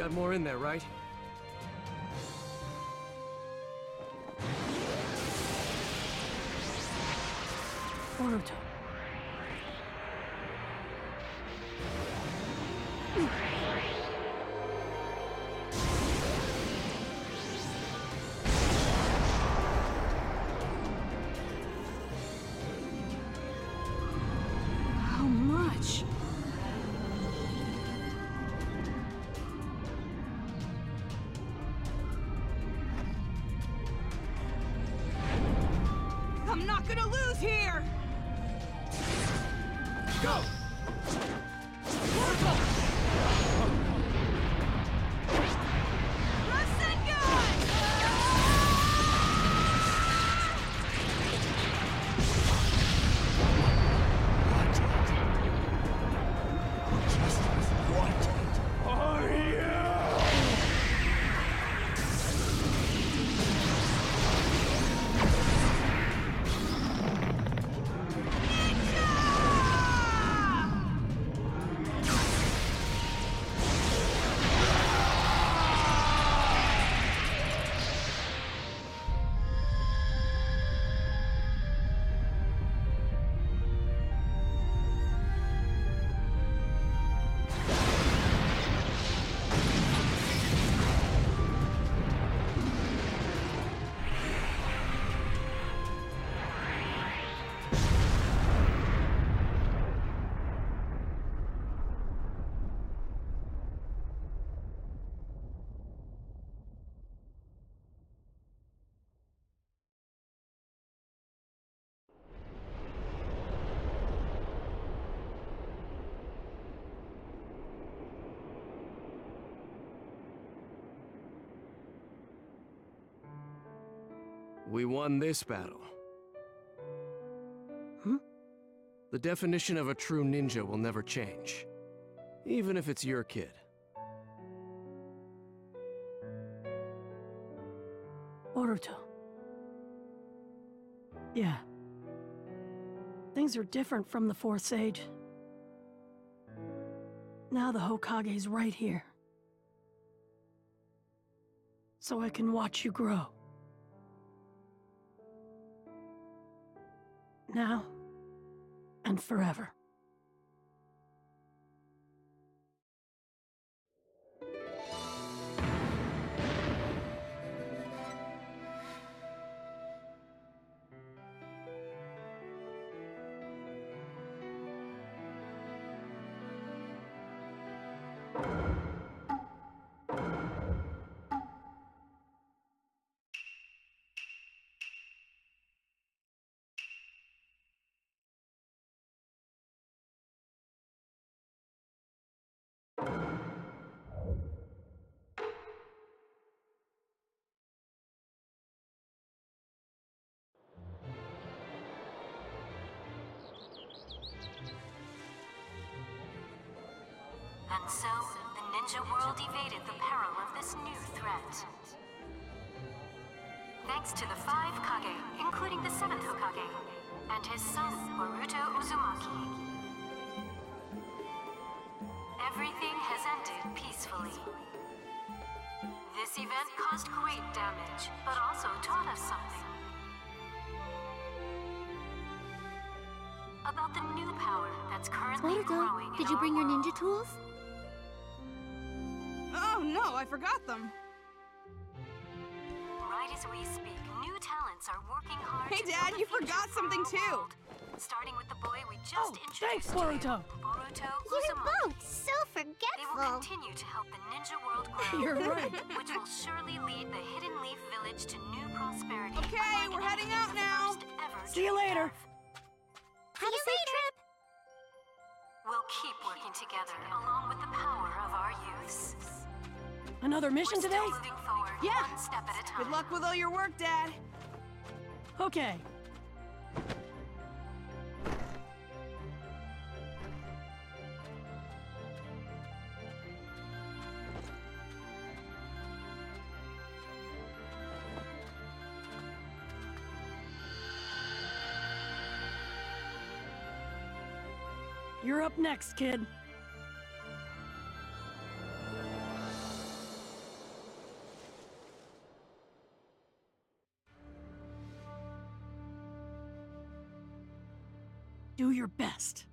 [SPEAKER 5] Got more in there, right?
[SPEAKER 10] Boruto.
[SPEAKER 5] We won this battle.
[SPEAKER 10] Hmm?
[SPEAKER 5] The definition of a true ninja will never change. Even if it's your kid.
[SPEAKER 10] Boruto. Yeah. Things are different from the Fourth Sage. Now the Hokage's right here. So I can watch you grow. Now and forever.
[SPEAKER 19] And so, the ninja world evaded the peril of this new threat. Thanks to the five Kage, including the seventh Hokage, and his son, Boruto Uzumaki. Everything has ended peacefully. This event caused great damage, but also taught us something. About the new power that's currently growing
[SPEAKER 8] Boruto,
[SPEAKER 19] in
[SPEAKER 8] did you bring your ninja tools?
[SPEAKER 9] Oh no, I forgot them.
[SPEAKER 19] Right as we speak, new talents are working hard
[SPEAKER 9] Hey, Dad, you forgot something too.
[SPEAKER 19] world. Starting with the boy we just
[SPEAKER 10] Oh, thanks,
[SPEAKER 19] introduced to you,
[SPEAKER 10] Boruto.
[SPEAKER 19] Boruto
[SPEAKER 8] You're
[SPEAKER 19] Uzumaki.
[SPEAKER 8] both so
[SPEAKER 19] They will
[SPEAKER 8] forgetful.
[SPEAKER 19] continue to help the ninja world grow.
[SPEAKER 10] You're right.
[SPEAKER 19] Which will surely lead the Hidden Leaf Village to new prosperity.
[SPEAKER 9] Okay,
[SPEAKER 19] unlike
[SPEAKER 9] we're heading out now.
[SPEAKER 10] See you later.
[SPEAKER 19] of.
[SPEAKER 8] Have a safe trip.
[SPEAKER 19] We'll keep working together along with the power of our youths.
[SPEAKER 10] Another mission today?
[SPEAKER 19] Forward,
[SPEAKER 9] yeah. Good luck with all your work, Dad.
[SPEAKER 10] Okay. You're up next, kid. Your best.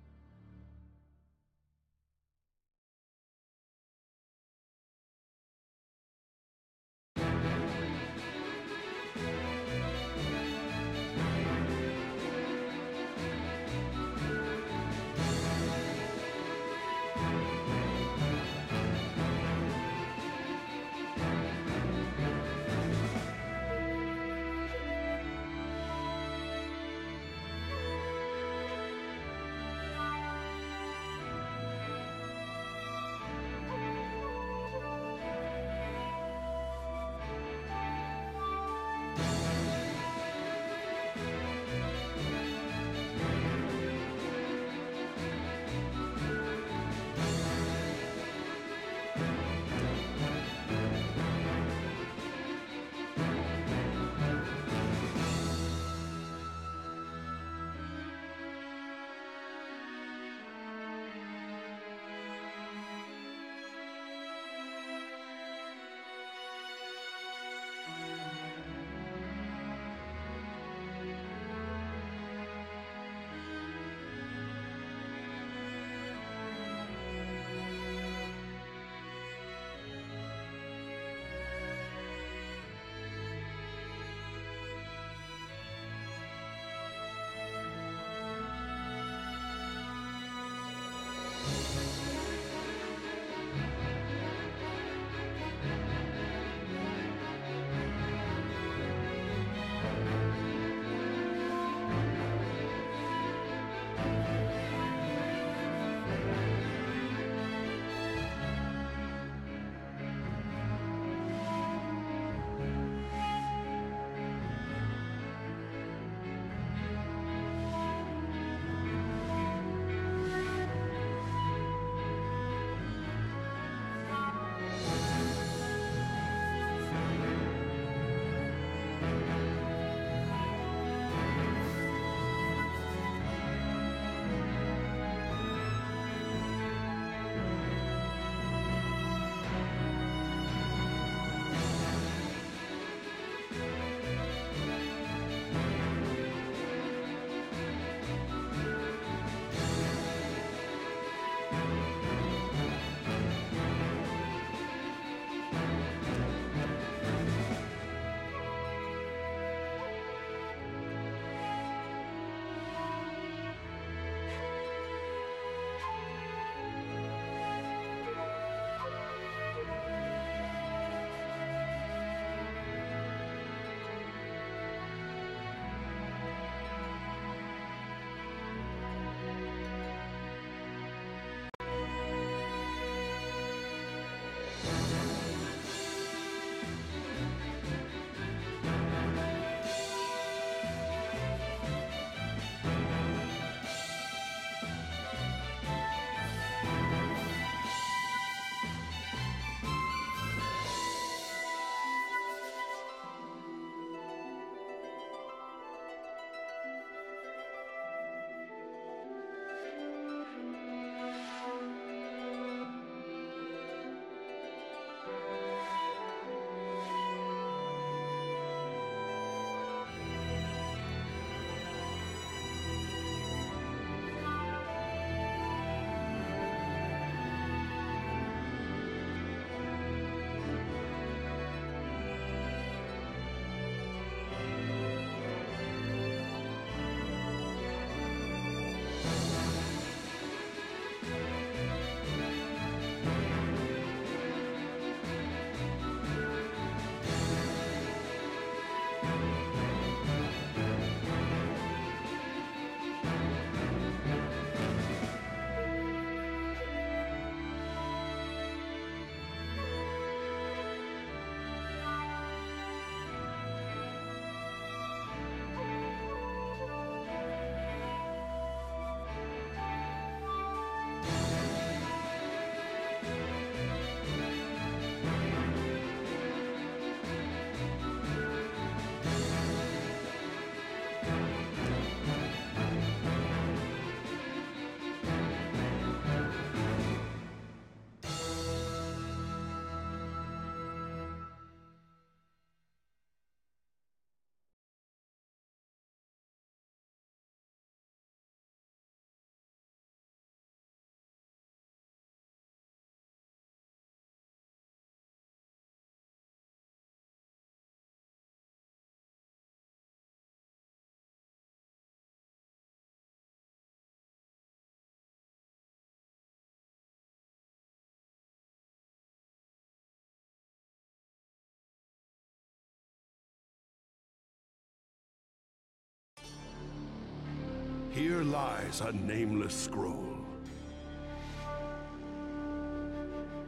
[SPEAKER 6] Here lies a nameless scroll.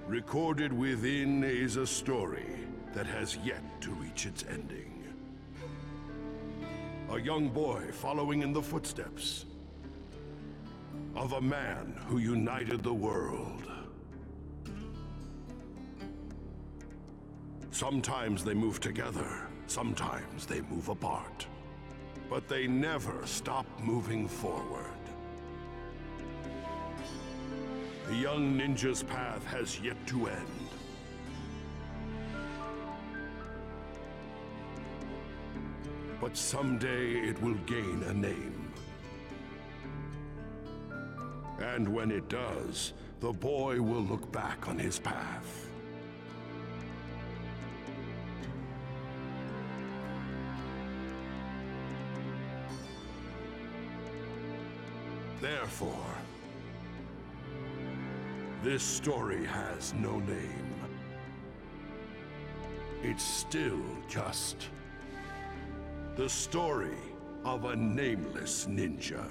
[SPEAKER 6] Recorded within is a story that has yet to reach its ending. A young boy following in the footsteps of a man who united the world. Sometimes they move together, sometimes they move apart. But they never stop moving forward. The young ninja's path has yet to end. But someday it will gain a name. And when it does, the boy will look back on his path. This story has no name. It's still just the story of a nameless ninja.